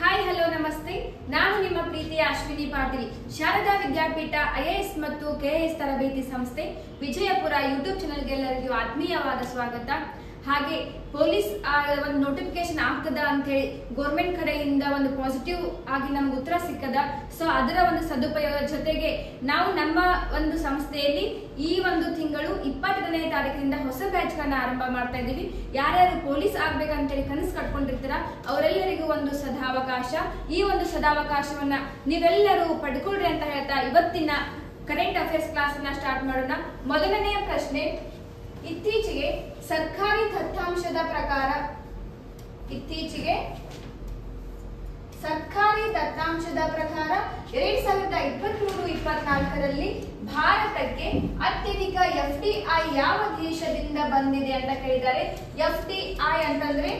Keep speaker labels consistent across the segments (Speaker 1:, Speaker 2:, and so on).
Speaker 1: Hi hello ನಮಸ್ತೆ. ನಾನು ನಿಮ್ಮ ಪ್ರೀತಿಯ ಅಶ್ವಿನಿ ಪಾಟೀಲ್, ಶಾರದಾ ವಿದ್ಯಾಪೀಠ ಐಎಎಸ್ ಮತ್ತು ಕೆಎಎಸ್ ತರಬೇತಿ ಸಂಸ್ಥೆ ವಿಜಯಪುರ ಯೂಟ್ಯೂಬ್ ಚಾನೆಲ್ಗೆಲ್ಲರಿಗೂ ಆತ್ಮೀಯವಾದ ಸ್ವಾಗತ. ಹಾಗೆ ಪೊಲೀಸ್ ಒಂದು ನೋಟಿಫಿಕೇಶನ್ ಆಗ್ತದ ಅಂತ ಹೇಳಿ ಗೌರ್ಮೆಂಟ್ ಕಡೆಯಿಂದ ಒಂದು ಪಾಸಿಟಿವ್ ಆಗಿ ನಮ್ಗೆ ಉತ್ತರ ಸಿಕ್ಕದ. ಸೊ ಅದರ ಒಂದು ಸದುಪಯೋಗ ಜೊತೆಗೆ ನಾವು ನಮ್ಮ ಒಂದು ಸಂಸ್ಥೆಯಲ್ಲಿ ಈ ಒಂದು ತಿಂಗಳು ಇಪ್ಪತ್ತನೇ ತಾರೀಕಿನಿಂದ ಹೊಸ ಬ್ಯಾಚ್ ಗಳನ್ನ ಆರಂಭ ಮಾಡ್ತಾ ಇದ್ದೀವಿ. ಯಾರ್ಯಾರು ಪೊಲೀಸ್ ಆಗ್ಬೇಕಂತೇಳಿ ಕನಸು ಕಟ್ಕೊಂಡಿರ್ತೀರ, ಅವರೆಲ್ಲರಿಗೂ ಒಂದು ಸದಾವಕಾಶ. ಈ ಒಂದು ಸದಾವಕಾಶವನ್ನ ನೀವೆಲ್ಲರೂ ಪಡ್ಕೊಳ್ರಿ ಅಂತ ಹೇಳ್ತಾ ಇವತ್ತಿನ ಕರೆಂಟ್ ಅಫೇರ್ಸ್ ಕ್ಲಾಸ್ ಅನ್ನ ಸ್ಟಾರ್ಟ್ ಮಾಡೋಣ. ಮೊದಲನೆಯ ಪ್ರಶ್ನೆ ಇತ್ತೀಚೆಗೆ ಸರ್ಕಾರಿ ದತ್ತಾಂಶದ ಪ್ರಕಾರ ಇತ್ತೀಚೆಗೆ ಸರ್ಕಾರಿ ದತ್ತಾಂಶದ ಪ್ರಕಾರ ಎರಡ್ ಸಾವಿರದ ಇಪ್ಪತ್ಮೂರು ಇಪ್ಪತ್ನಾಲ್ಕರಲ್ಲಿ ಭಾರತಕ್ಕೆ ಅತ್ಯಧಿಕ ಎಫ್ ಡಿ ಐ ಯಾವ ದೇಶದಿಂದ ಬಂದಿದೆ ಅಂತ ಕೇಳಿದ್ದಾರೆ. ಎಫ್ ಡಿ ಐ ಅಂತಂದ್ರೆ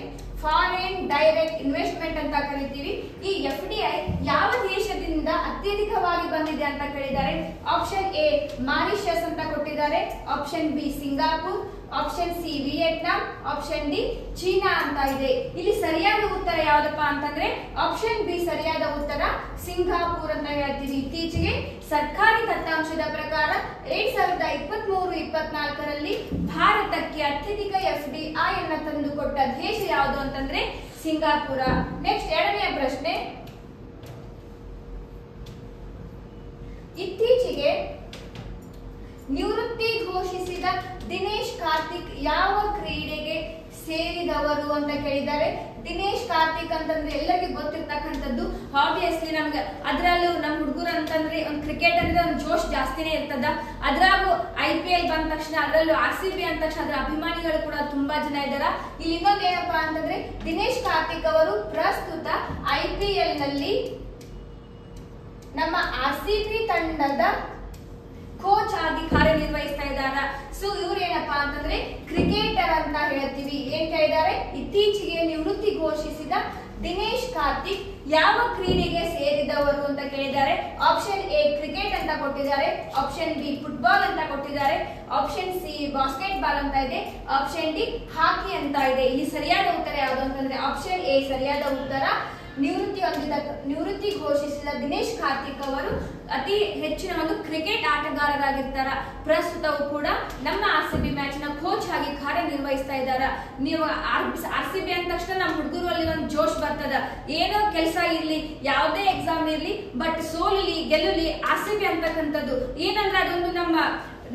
Speaker 1: ಫಾರಿನ್ ಡೈರೆಕ್ಟ್ ಇನ್ವೆಸ್ಟ್ಮೆಂಟ್ ಅಂತ ಕರಿತೀವಿ. ಈ ಎಫ್ ಡಿ ಐ ಯಾವ ದೇಶದಿಂದ ಅತ್ಯಧಿಕವಾಗಿ ಬಂದಿದೆ ಅಂತ ಕೇಳಿದ್ದಾರೆ ಆಪ್ಷನ್ ಎ ಮಾರಿಷಸ್ ಅಂತ ಕೊಟ್ಟಿದ್ದಾರೆ option B Singapore option C Vietnam option D China ಅಂತ ಇದೆ. ಇಲ್ಲಿ ಸರಿಯಾದ ಉತ್ತರ ಯಾವ್ದಪ್ಪ ಅಂತಂದ್ರೆ ಆಪ್ಷನ್ ಬಿ ಸರಿಯಾದ ಉತ್ತರ, ಸಿಂಗಾಪುರ್ ಅಂತ ಹೇಳ್ತೀವಿ. ಇತ್ತೀಚೆಗೆ ಸರ್ಕಾರಿ ದತ್ತಾಂಶದ ಪ್ರಕಾರ ಎರಡ್ ಸಾವಿರದ ಇಪ್ಪತ್ತ್ ಮೂರು ಇಪ್ಪತ್ನಾಲ್ಕರಲ್ಲಿ ಭಾರತಕ್ಕೆ ಅತ್ಯಧಿಕ ಎಫ್ ಡಿ ಐ ಅನ್ನ ತಂದುಕೊಟ್ಟ ದೇಶ ಯಾವುದು ಅಂತಂದ್ರೆ, ಸಿಂಗಾಪುರ. ನೆಕ್ಸ್ಟ್ ಎರಡನೆಯ ಪ್ರಶ್ನೆ. ಇತ್ತೀಚೆಗೆ ನಿವೃತ್ತಿ ಘೋಷಿಸಿದ ದಿನೇಶ್ ಕಾರ್ತಿಕ್ ಯಾವ ಕ್ರೀಡೆಗೆ ಸೇರಿದವರು ಅಂತ ಕೇಳಿದ್ದಾರೆ. ದಿನೇಶ್ ಕಾರ್ತಿಕ್ ಅಂತಂದ್ರೆ ಎಲ್ಲರಿಗೂ ಗೊತ್ತಿರ್ತಕ್ಕಂಥದ್ದು. ಆಬ್ವಿಯಸ್ಲಿ ನಮ್ಗೆ ಅದ್ರಲ್ಲೂ ನಮ್ಮ ಹುಡುಗರು ಅಂತಂದ್ರೆ ಒಂದು ಕ್ರಿಕೆಟ್ ಅಂದ್ರೆ ಒಂದು ಜೋಶ್ ಜಾಸ್ತಿನೇ ಇರ್ತದ. ಅದ್ರಾಗೂ ಐ ಪಿ ಎಲ್ ಬಂದ ತಕ್ಷಣ ಅದರಲ್ಲೂ ಆರ್ ಸಿ ಬಿ ಅಂದ ತಕ್ಷಣ ಅದರ ಅಭಿಮಾನಿಗಳು ಕೂಡ ತುಂಬಾ ಜನ ಇದ್ದಾರ ಇಲ್ಲಿ ಇನ್ನೊಂದು ಏನಪ್ಪಾ ಅಂತಂದ್ರೆ ದಿನೇಶ್ ಕಾರ್ತಿಕ್ ಅವರು ಪ್ರಸ್ತುತ ಐ ಪಿ ಎಲ್ನಲ್ಲಿ ನಮ್ಮ ಆರ್ ಸಿ ಬಿ ತಂಡದ ಕೋಚ್ ಆಗಿ ಕಾರ್ಯನಿರ್ವಹಿಸ್ತಾ ಇದ್ದಾರ? ಸೊ ಇವ್ರು ಏನಪ್ಪ ಅಂತಂದ್ರೆ ಕ್ರಿಕೆಟರ್ ಅಂತ ಹೇಳ್ತೀವಿ. ಏನ್ ಇದ್ದಾರೆ ಇತ್ತೀಚೆಗೆ ನಿವೃತ್ತಿ ಘೋಷಿಸಿದ ದಿನೇಶ್ ಕಾರ್ತಿಕ್ ಯಾವ ಕ್ರೀಡೆಗೆ ಸೇರಿದವರು ಅಂತ ಕೇಳಿದ್ದಾರೆ. ಆಪ್ಷನ್ ಎ ಕ್ರಿಕೆಟ್ ಅಂತ ಕೊಟ್ಟಿದ್ದಾರೆ. ಆಪ್ಷನ್ ಬಿ ಫುಟ್ಬಾಲ್ ಅಂತ ಕೊಟ್ಟಿದ್ದಾರೆ. ಆಪ್ಷನ್ ಸಿ ಬಾಸ್ಕೆಟ್ ಬಾಲ್ ಅಂತ ಇದೆ. ಆಪ್ಷನ್ ಡಿ ಹಾಕಿ ಅಂತ ಇದೆ. ಇಲ್ಲಿ ಸರಿಯಾದ ಉತ್ತರ ಯಾವುದು ಅಂತಂದ್ರೆ ಆಪ್ಷನ್ ಎ ಸರಿಯಾದ ಉತ್ತರ ನಿವೃತ್ತಿ ಹೊಂದಿದ ನಿವೃತ್ತಿ ಘೋಷಿಸಿದ ದಿನೇಶ್ ಕಾರ್ತಿಕ್ ಅವರು ಅತಿ ಹೆಚ್ಚಿನ ಒಂದು ಕ್ರಿಕೆಟ್ ಆಟಗಾರರಾಗಿರ್ತಾರ. ಪ್ರಸ್ತುತವೂ ಕೂಡ ನಮ್ಮ ಆರ್ ಸಿ ಬಿ ಮ್ಯಾಚ್ನ ಕೋಚ್ ಆಗಿ ಕಾರ್ಯನಿರ್ವಹಿಸ್ತಾ ಇದ್ದಾರ. ನೀವು ಆರ್ ಸಿ ಬಿ ಅಂದ ತಕ್ಷಣ ನಮ್ಮ ಹುಡುಗರು ಅಲ್ಲಿ ಒಂದು ಜೋಶ್ ಬರ್ತದ. ಏನೋ ಕೆಲಸ ಇರ್ಲಿ, ಯಾವುದೇ ಎಕ್ಸಾಮ್ ಇರ್ಲಿ ಬಟ್ ಸೋಲಲಿ, ಗೆಲ್ಲಲಿ ಆರ್ ಸಿ ಬಿ ಅಂತಕ್ಕಂಥದ್ದು. ಏನಂದ್ರೆ ಅದೊಂದು ನಮ್ಮ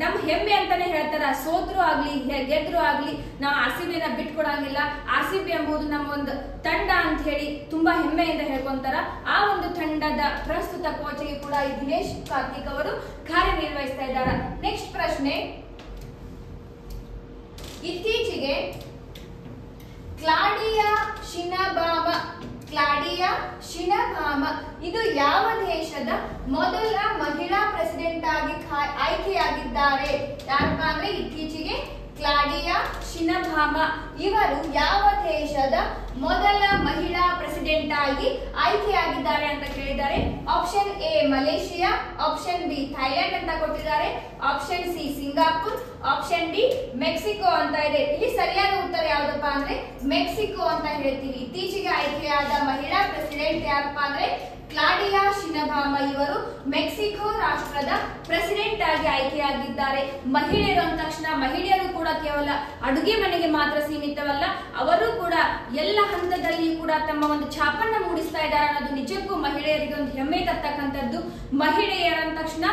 Speaker 1: ನಮ್ಮ ಹೆಮ್ಮೆ ಅಂತಾನೆ ಹೇಳ್ತಾರ. ಸೋತ್ರು ಆಗ್ಲಿ ಗೆದ್ರು ಆಗ್ಲಿ, ನಾವು ಆರ್ ಸಿ ಬಿಟ್ಕೊಡಂಗಿಲ್ಲ. ಆರ್ ಸಿ ಎಂಬುದು ನಮ್ಮ ಒಂದು ತಂಡ ಅಂತ ಹೇಳಿ ತುಂಬಾ ಹೆಮ್ಮೆಯಿಂದ ಹೇಳ್ಕೊಂತಾರ. ಆ ಒಂದು ತಂಡದ ಪ್ರಸ್ತುತ ಕೋಚಿಗೆ ಕೂಡ ದಿನೇಶ್ ಕಾರ್ತಿಕ್ ಅವರು ಕಾರ್ಯನಿರ್ವಹಿಸ್ತಾ ಇದ್ದಾರೆ. ನೆಕ್ಸ್ಟ್ ಪ್ರಶ್ನೆ. ಇತ್ತೀಚೆಗೆ ಕ್ಲಾಡಿಯಾ ಶಿನಬಾಮ ಕ್ಲಾಡಿಯಾ ಶಿನಭಾಮ ಇದು ಯಾವ ದೇಶದ ಮೊದಲ ಮಹಿಳಾ ಪ್ರೆಸಿಡೆಂಟ್ ಆಗಿ ಆಯ್ಕೆಯಾಗಿದ್ದಾರೆ? ಯಾರಪ್ಪ ಅಂದ್ರೆ ಇತ್ತೀಚೆಗೆ ಕ್ಲಾಡಿಯಾ ಶಿನಭಾಮ ಇವರು ಯಾವ ದೇಶದ ಮೊದಲ ಮಹಿಳಾ ಪ್ರೆಸಿಡೆಂಟ್ ಆಗಿ ಆಯ್ಕೆಯಾಗಿದ್ದಾರೆ ಅಂತ ಕೇಳಿದ್ದಾರೆ. Option A Malaysia option B Thailand ಅಂತ ಕೊಟ್ಟಿದ್ದಾರೆ. Option C Singapore option D Mexico ಅಂತ ಇದೆ. ಇಲ್ಲಿ ಸರಿಯಾದ ಉತ್ತರ ಯಾವ್ದಪ್ಪ ಅಂದ್ರೆ ಮೆಕ್ಸಿಕೋ ಅಂತ ಹೇಳ್ತೀವಿ. ಇತ್ತೀಚೆಗೆ ಆಯ್ಕೆಯಾದ ಮಹಿಳಾ ಪ್ರೆಸಿಡೆಂಟ್ ಯಾರಪ್ಪ ಅಂದ್ರೆ ಕ್ಲಾಡಿಯಾ ಶಿನಭಾಮ ಇವರು ಮೆಕ್ಸಿಕೋ ರಾಷ್ಟ್ರದ ಪ್ರೆಸಿಡೆಂಟ್ ಆಗಿ ಆಯ್ಕೆಯಾಗಿದ್ದಾರೆ. ಮಹಿಳೆಯರು ಅಂದ ತಕ್ಷಣ ಮಹಿಳೆಯರು ಕೂಡ ಕೇವಲ ಅಡುಗೆ ಮನೆಗೆ ಮಾತ್ರ ಸೀಮಿತವಲ್ಲ, ಅವರು ಕೂಡ ಎಲ್ಲ ಹಂತದಲ್ಲಿ ಕೂಡ ತಮ್ಮ ಒಂದು ಛಾಪನ್ನ ಮೂಡಿಸ್ತಾ ಇದ್ದಾರೆ ಅನ್ನೋದು ನಿಜಕ್ಕೂ ಮಹಿಳೆಯರಿಗೆ ಒಂದು ಹೆಮ್ಮೆ ತರ್ತಕ್ಕಂಥದ್ದು. ಮಹಿಳೆಯರಂದ ತಕ್ಷಣ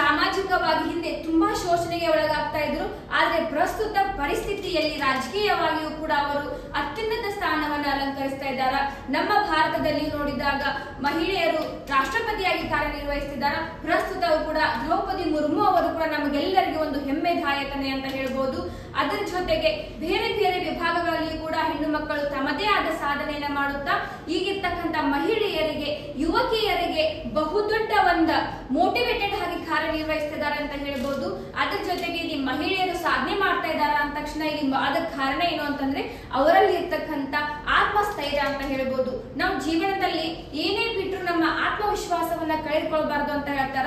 Speaker 1: ಸಾಮಾಜಿಕವಾಗಿ ಹಿಂದೆ ತುಂಬಾ ಶೋಷಣೆಗೆ ಒಳಗಾಗ್ತಾ ಇದ್ರು. ಆದ್ರೆ ಪ್ರಸ್ತುತ ಪರಿಸ್ಥಿತಿಯಲ್ಲಿ ರಾಜಕೀಯವಾಗಿಯೂ ಕೂಡ ಅವರು ಅತ್ಯುನ್ನತ ಸ್ಥಾನವನ್ನು ಅಲಂಕರಿಸ್ತಾ ಇದ್ದಾರ? ನಮ್ಮ ಭಾರತದಲ್ಲಿ ನೋಡಿದಾಗ ಮಹಿಳೆಯರು ರಾಷ್ಟ್ರಪತಿಯಾಗಿ ಕಾರ್ಯನಿರ್ವಹಿಸ್ತಿದ್ದಾರೆ? ಪ್ರಸ್ತುತವೂ ಕೂಡ ದ್ರೌಪದಿ ಮುರ್ಮು ಅವರು ಕೂಡ ನಮಗೆಲ್ಲರಿಗೂ ಒಂದು ಹೆಮ್ಮೆದಾಯಕನೇ ಅಂತ ಹೇಳ್ಬೋದು. ಅದರ ಜೊತೆಗೆ ಬೇರೆ ಬೇರೆ ವಿಭಾಗಗಳಲ್ಲಿ ಕೂಡ ಹೆಣ್ಣು ಮಕ್ಕಳು ತಮ್ಮದೇ ಆದ ಸಾಧನೆಯನ್ನು ಮಾಡುತ್ತಾ, ಈಗಿರ್ತಕ್ಕಂಥ ಮಹಿಳೆಯರಿಗೆ, ಯುವಕಿಯರಿಗೆ ಬಹುದೊಡ್ಡ ಒಂದು ಮೋಟಿವೇಟೆಡ್ ಆಗಿ ಕಾರ್ಯನಿರ್ವಹಿಸ್ತಿದ್ದಾರೆ ಅಂತ ಹೇಳ್ಬೋದು. ಅದ್ರ ಜೊತೆಗೆ ಇಲ್ಲಿ ಮಹಿಳೆಯರು ಸಾಧನೆ ಮಾಡ್ತಾ ಇದ್ದಾರೆ ಅಂದ ತಕ್ಷಣ ಇಲ್ಲಿ ಅದಕ್ಕೆ ಕಾರಣ ಏನು ಅಂತಂದ್ರೆ ಅವರಲ್ಲಿ ಇರ್ತಕ್ಕಂಥ ಆತ್ಮಸ್ಥೈರ್ಯ ಅಂತ ಹೇಳ್ಬೋದು. ನಮ್ಮ ಜೀವನದಲ್ಲಿ ಏನೇ ಬಿಟ್ಟರು ನಮ್ಮ ಆತ್ಮವಿಶ್ವಾಸವನ್ನ ಕಳೆದುಕೊಳ್ಬಾರ್ದು ಅಂತ ಹೇಳ್ತಾರ?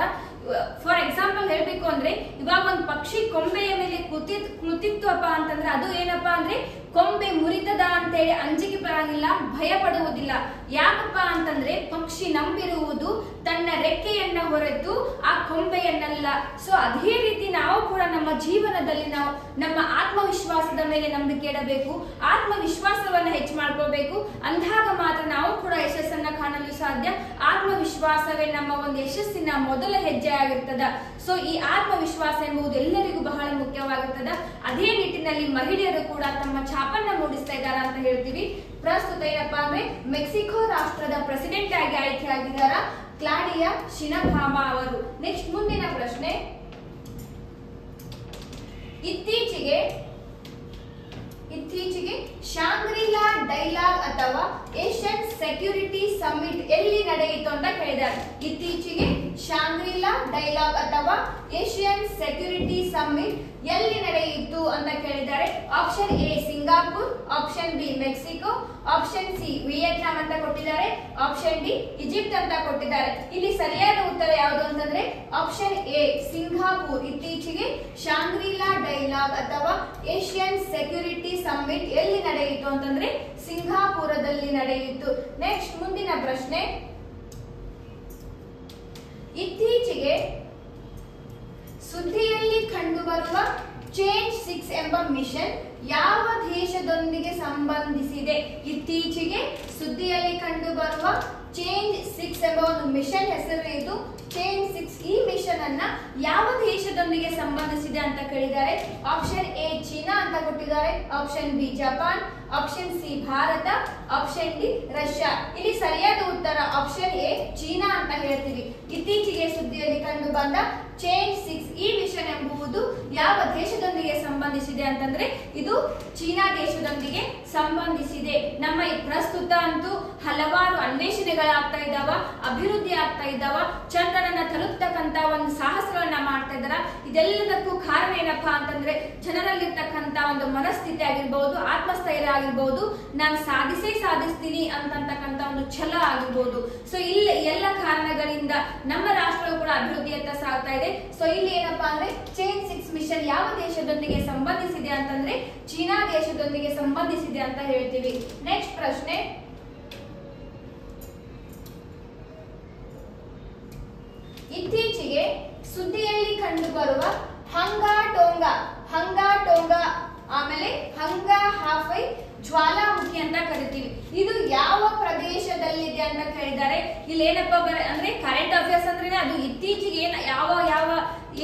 Speaker 1: ಫಾರ್ ಎಕ್ಸಾಂಪಲ್ ಹೇಳ್ಬೇಕು ಅಂದ್ರೆ, ಇವಾಗ ಒಂದು ಪಕ್ಷಿ ಕೊಂಬೆಯ ಮೇಲೆ ಕುತಿತ್ತು ಕುತಿತ್ತು ಅಪ್ಪ ಅಂತಂದ್ರೆ ಅದು ಏನಪ್ಪಾ ಅಂದ್ರೆ ಕೊಂಬೆ ಮುರಿತದ ಅಂತೇಳಿ ಅಂಜಿಕೆ ಬರಂಗಿಲ್ಲ ಭಯ ಪಡುವುದಿಲ್ಲ ಯಾಕಪ್ಪ ಅಂತಂದ್ರೆ ಪಕ್ಷಿ ನಂಬಿರುವುದು ತನ್ನ ರೆಕ್ಕೆಯನ್ನ ಹೊರತು ಆ ಕೊಂಬೆಯನ್ನಲ್ಲ. ಸೊ ಅದೇ ರೀತಿ ನಾವು ಕೂಡ ನಮ್ಮ ಜೀವನದಲ್ಲಿ ನಾವು ನಮ್ಮ ಆತ್ಮವಿಶ್ವಾಸದ ಮೇಲೆ ನಂಬಿಕೆ ಇಡಬೇಕು, ಆತ್ಮವಿಶ್ವಾಸವನ್ನ ಹೆಚ್ಚು ಮಾಡ್ಕೋಬೇಕು ಅಂದಾಗ ಮಾತ್ರ ನಾವು ಕೂಡ ಯಶಸ್ಸನ್ನ ಕಾಣಲು ಸಾಧ್ಯ. ಆತ್ಮವಿಶ್ವಾಸವೇ ನಮ್ಮ ಒಂದು ಯಶಸ್ಸಿನ ಮೊದಲ ಹೆಜ್ಜೆ ಆಗಿರ್ತದ ಸೊ ಈ ಆತ್ಮವಿಶ್ವಾಸ ಎಂಬುದು ಎಲ್ಲರಿಗೂ ಬಹಳ ಮುಖ್ಯವಾಗಿರ್ತದ ಅದೇ ನಿಟ್ಟಿನಲ್ಲಿ ಮಹಿಳೆಯರು ಕೂಡ ತಮ್ಮ ಛಾಪನ್ನ ಮೂಡಿಸ್ತಾ ಇದ್ದಾರ ಅಂತ ಹೇಳ್ತೀವಿ. ಪ್ರಸ್ತುತ ಏನಪ್ಪಾ ಅಂದ್ರೆ ಮೆಕ್ಸಿಕೋ ರಾಷ್ಟ್ರದ ಪ್ರೆಸಿಡೆಂಟ್ ಆಗಿ ಆಯ್ಕೆಯಾಗಿದ್ದಾರ ಕ್ಲಾಡಿಯಾ ಶಿನಭಾಮಾ ಅವರು. ನೆಕ್ಸ್ಟ್ ಮುಂದಿನ ಪ್ರಶ್ನೆ. ಇತ್ತೀಚೆಗೆ ಇತ್ತೀಚೆಗೆ ಶಾಂಗ್ರಿಲಾ ಡೈಲಾಗ್ ಅಥವಾ ಏಷ್ಯನ್ ಸೆಕ್ಯೂರಿಟಿ ಸಮಿಟ್ ಎಲ್ಲಿ ನಡೆಯಿತು ಅಂತ ಕೇಳಿದ್ದಾರೆ ಇತ್ತೀಚೆಗೆ ಶಾಂಗ್ರಿಲಾ ಡೈಲಾಗ್ ಅಥವಾ ಏಷ್ಯನ್ ಸೆಕ್ಯೂರಿಟಿ ಸಮಿಟ್ ಎಲ್ಲಿ ನಡೆಯಿತು ಅಂತ ಕೇಳಿದ್ದಾರೆ. Option A, Singapore, option B, Mexico, option C, Vietnam ಅಂತ ಕೊಟ್ಟಿದ್ದಾರೆ. ಆಪ್ಷನ್ ಡಿ, ಈಜಿಪ್ಟ್ ಅಂತ ಕೊಟ್ಟಿದ್ದಾರೆ. ಇಲ್ಲಿ ಸರಿಯಾದ ಉತ್ತರ ಯಾವುದು ಅಂತಂದ್ರೆ ಆಪ್ಷನ್ ಎ, ಸಿಂಗಾಪುರ್. ಇತ್ತೀಚೆಗೆ ಶಾಂಗ್ರಿಲಾ ಡೈಲಾಗ್ ಅಥವಾ ಏಷ್ಯನ್ ಸೆಕ್ಯೂರಿಟಿ ಸಮ್ಮಿಟ್ ಎಲ್ಲಿ ನಡೆಯಿತು ಅಂತಂದ್ರೆ ಸಿಂಗಾಪುರದಲ್ಲಿ ನಡೆಯಿತು. ನೆಕ್ಸ್ಟ್ ಮುಂದಿನ ಪ್ರಶ್ನೆ. ಇತ್ತೀಚೆಗೆ ಸುದ್ದಿಯಲ್ಲಿ ಕಂಡುಬರುವ ಚೇಂಜ್ ಸಿಕ್ಸ್ ಎಂಬ ಮಿಷನ್ ಯಾವ ದೇಶದೊಂದಿಗೆ ಸಂಬಂಧಿಸಿದೆ? ಇತ್ತೀಚೆಗೆ ಸುದ್ದಿಯಲ್ಲಿ ಕಂಡುಬರುವ ಚೇಂಜ್ ಸಿಕ್ಸ್ ಎಂಬ ಒಂದು ಮಿಷನ್ ಹೆಸರು ಚೇಂಜ್ ಸಿಕ್ಸ್ ಈ ಮಿಷನ್ ಅನ್ನ ಯಾವ ದೇಶದೊಂದಿಗೆ ಸಂಬಂಧಿಸಿದೆ ಅಂತ ಕೇಳಿದ್ದಾರೆ? ಆಪ್ಷನ್ ಎ ಚೀನಾ ಅಂತ ಕೊಟ್ಟಿದ್ದಾರೆ. Option B Japan option C Bharat option D Russia. ಇಲ್ಲಿ ಸರಿಯಾದ ಉತ್ತರ ಆಪ್ಷನ್ ಎ ಚೀನಾ ಅಂತ ಹೇಳ್ತೀವಿ. ಇತ್ತೀಚೆಗೆ ಸುದ್ದಿಯಲ್ಲಿ ಕಂಡು ಬಂದ ಚೇಂಜ್ ಸಿಕ್ಸ್ ಈ ಮಿಷನ್ ಎಂಬುವುದು ಯಾವ ದೇಶದೊಂದಿಗೆ ಸಂಬಂಧಿಸಿದೆ ಅಂತಂದ್ರೆ ಇದು ಚೀನಾ ದೇಶದೊಂದಿಗೆ ಸಂಬಂಧಿಸಿದೆ. ನಮ್ಮ ಪ್ರಸ್ತುತ ಅಂತೂ ಹಲವಾರು ಅನ್ವೇಷಣೆಗಳಾಗ್ತಾ ಇದ್ದಾವ ಅಭಿವೃದ್ಧಿ ಆಗ್ತಾ ಇದ್ದಾವ ಚಂದ್ರನನ್ನ ತಲುಪ್ತಕ್ಕಂತ ಒಂದು ಸಾಹಸಗಳನ್ನ ಮಾಡ್ತಾ ಇದ್ದಾರ ಇದೆಲ್ಲದಕ್ಕೂ ಕಾರಣ ಏನಪ್ಪಾ ಅಂತಂದ್ರೆ ಜನರಲ್ಲಿರ್ತಕ್ಕಂತ ಒಂದು ಮನಸ್ಥಿತಿ ಆಗಿರ್ಬಹುದು ಆತ್ಮಸ್ಥೈರ್ಯ ಆಗಿರ್ಬಹುದು ನಾನು ಸಾಧಿಸೇ ಸಾಧಿಸ್ತೀನಿ ಅಂತಕ್ಕಂತ ಒಂದು ಛಲ ಆಗಿರ್ಬೋದು. ಸೊ ಇಲ್ಲಿ ಎಲ್ಲ ಕಾರಣಗಳಿಂದ ನಮ್ಮ ರಾಷ್ಟ್ರವು ಕೂಡ ಅಭಿವೃದ್ಧಿಯತ್ತ ಸಾಗ್ತಾ ಇದೆ. ಸೊ ಇಲ್ಲಿ ಏನಪ್ಪಾ ಅಂದ್ರೆ ಚೇಂಜ್ ಸಿಕ್ಸ್ ಮಿಷನ್ ಯಾವ ದೇಶದೊಂದಿಗೆ ಸಂಬಂಧಿಸಿದೆ ಅಂತಂದ್ರೆ, ಚೀನಾ ದೇಶದೊಂದಿಗೆ ಸಂಬಂಧಿಸಿದೆ ಅಂತ ಹೇಳ್ತೀವಿ. ನೆಕ್ಸ್ಟ್ ಪ್ರಶ್ನೆ. ಇತ್ತೀಚೆಗೆ ಸುದ್ದಿಯಲ್ಲಿ ಕಂಡುಬರುವ ಹಂಗಾ ಟೋಂಗಾ ಹಂಗಾ ಟೋಂಗಾ, ಆಮೇಲೆ ಹಂಗಾ ಹಾಫೈ ಜ್ವಾಲಾಮುಖಿ ಅಂತ ಕರಿತೀವಿ. ಇದು ಯಾವ ಪ್ರದೇಶದಲ್ಲಿದೆ ಅಂತ ಕೇಳಿದ್ದಾರೆ ಇಲ್ಲಿ ಏನಪ್ಪ ಬರ ಅಂದ್ರೆ ಕರೆಂಟ್ ಅಫೇರ್ಸ್ ಅಂದ್ರೆ ಅದು ಇತ್ತೀಚೆಗೆ ಏನ ಯಾವ ಯಾವ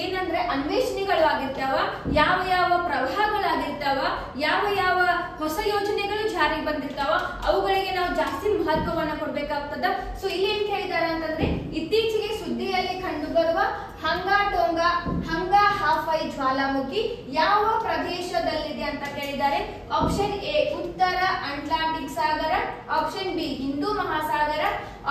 Speaker 1: ಏನಂದ್ರೆ ಅನ್ವೇಷಣೆಗಳು ಆಗಿರ್ತಾವ ಯಾವ ಯಾವ ಪ್ರವಾಹಗಳಾಗಿರ್ತಾವ, ಯಾವ ಯಾವ ಹೊಸ ಯೋಜನೆಗಳು ಜಾರಿಗೆ ಬಂದಿರ್ತಾವ, ಅವುಗಳಿಗೆ ನಾವು ಜಾಸ್ತಿ ಮಹತ್ವವನ್ನ ಕೊಡ್ಬೇಕಾಗ್ತದ. ಸೊ ಇಲ್ಲಿ ಏನ್ ಕೇಳಿದ್ದಾರೆ ಅಂತಂದ್ರೆ, ಇತ್ತೀಚೆಗೆ ಸುದ್ದಿಯಲ್ಲಿ ಕಂಡು ಬರುವ ಹಂಗ ಟೋಂಗ ಹಂಗಾ ಹಾಫೈ ಜ್ವಾಲಾಮುಖಿ ಯಾವ ಪ್ರದೇಶದಲ್ಲಿದೆ ಅಂತ ಕೇಳಿದ್ದಾರೆ. ಆಪ್ಷನ್ ಎ, ಉತ್ತರ ಅಟ್ಲಾಂಟಿಕ್ ಸಾಗರ ಆಪ್ಷನ್ ಬಿ, ಹಿಂದೂ ಮಹಾಸಾಗರ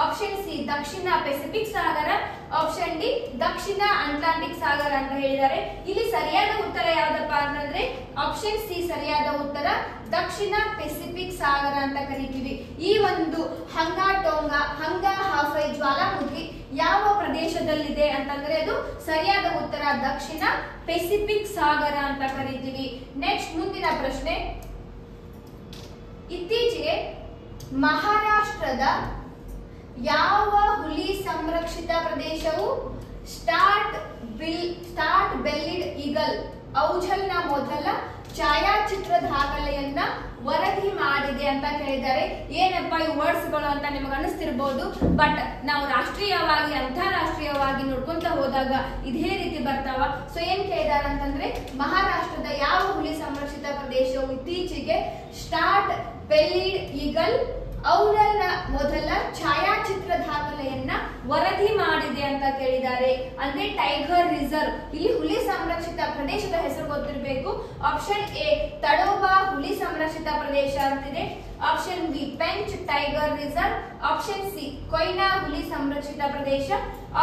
Speaker 1: ಆಪ್ಷನ್ ಸಿ, ದಕ್ಷಿಣ ಪೆಸಿಫಿಕ್ ಸಾಗರ ಆಪ್ಷನ್ ಡಿ ದಕ್ಷಿಣ ಅಟ್ಲಾಂಟಿಕ್ ಸಾಗರ ಅಂತ ಹೇಳಿದ್ದಾರೆ. ಇಲ್ಲಿ ಸರಿಯಾದ ಉತ್ತರ ಯಾವ್ದಪ್ಪ ಅಂತಂದ್ರೆ ಆಪ್ಷನ್ ಸಿ ಸರಿಯಾದ ಉತ್ತರ ದಕ್ಷಿಣ ಪೆಸಿಫಿಕ್ ಸಾಗರ ಅಂತ ಕರಿತೀವಿ. ಈ ಒಂದು ಹಂಗ ಟೋಂಗ, ಹಂಗಾ ಹಾಫೈ ಜ್ವಾಲಾಮುಖಿ ಯಾವ ಪ್ರದೇಶದಲ್ಲಿದೆ ಅಂತಂದ್ರೆ ಅದು ಸರಿಯಾದ ಉತ್ತರ ದಕ್ಷಿಣ ಪೆಸಿಫಿಕ್ ಸಾಗರ ಅಂತ ಕರಿತೀವಿ. ನೆಕ್ಸ್ಟ್ ಮುಂದಿನ ಪ್ರಶ್ನೆ. ಇತ್ತೀಚೆಗೆ ಮಹಾರಾಷ್ಟ್ರದ ಯಾವ ಹುಲಿ ಸಂರಕ್ಷಿತ ಪ್ರದೇಶವು start bill, start bellied eagle ಔಜಲ್ನ ಮೊದಲ ಛಾಯಾಚಿತ್ರ ದಾಖಲೆಯನ್ನ ವರದಿ ಮಾಡಿದೆ ಅಂತ ಕೇಳಿದ್ದಾರೆ. ಏನಪ್ಪ ಈ ವರ್ಡ್ಸ್ಗಳು ಅಂತ ನಿಮಗೆ ಅನಿಸ್ತಿರ್ಬೋದು ಬಟ್ ನಾವು ರಾಷ್ಟ್ರೀಯವಾಗಿ, ಅಂತಾರಾಷ್ಟ್ರೀಯವಾಗಿ ನೋಡ್ಕೊಂತ ಹೋದಾಗ ಇದೇ ರೀತಿ ಬರ್ತಾವ. ಸೊ ಏನ್ ಕೇಳಿದಾರೆ ಅಂತಂದ್ರೆ ಮಹಾರಾಷ್ಟ್ರದ ಯಾವ ಹುಲಿ ಸಂರಕ್ಷಿತ ಪ್ರದೇಶವು ಇತ್ತೀಚೆಗೆ ಸ್ಟಾರ್ಟ್ ಬೆಲ್ಲಿಡ್ ಈಗಲ್ ಔರಲ್ನ ಮೊದಲ ಛಾಯಾಚಿತ್ರ ದಾಖಲೆಯನ್ನ ವರದಿ ಮಾಡಿದೆ ಅಂತ ಕೇಳಿದ್ದಾರೆ. ಅಂದ್ರೆ ಟೈಗರ್ ರಿಸರ್ವ್ ಇಲ್ಲಿ ಹುಲಿ ಸಂರಕ್ಷಿತ ಪ್ರದೇಶದ ಹೆಸರು ಗೊತ್ತಿರಬೇಕು. ಆಪ್ಷನ್ ಎ ತಡೋಬಾ ಹುಲಿ ಸಂರಕ್ಷಿತ ಪ್ರದೇಶ ಅಂತಿದೆ. Option B Pench tiger reserve option C Koyna ಹುಲಿ ಸಂರಕ್ಷಿತ ಪ್ರದೇಶ.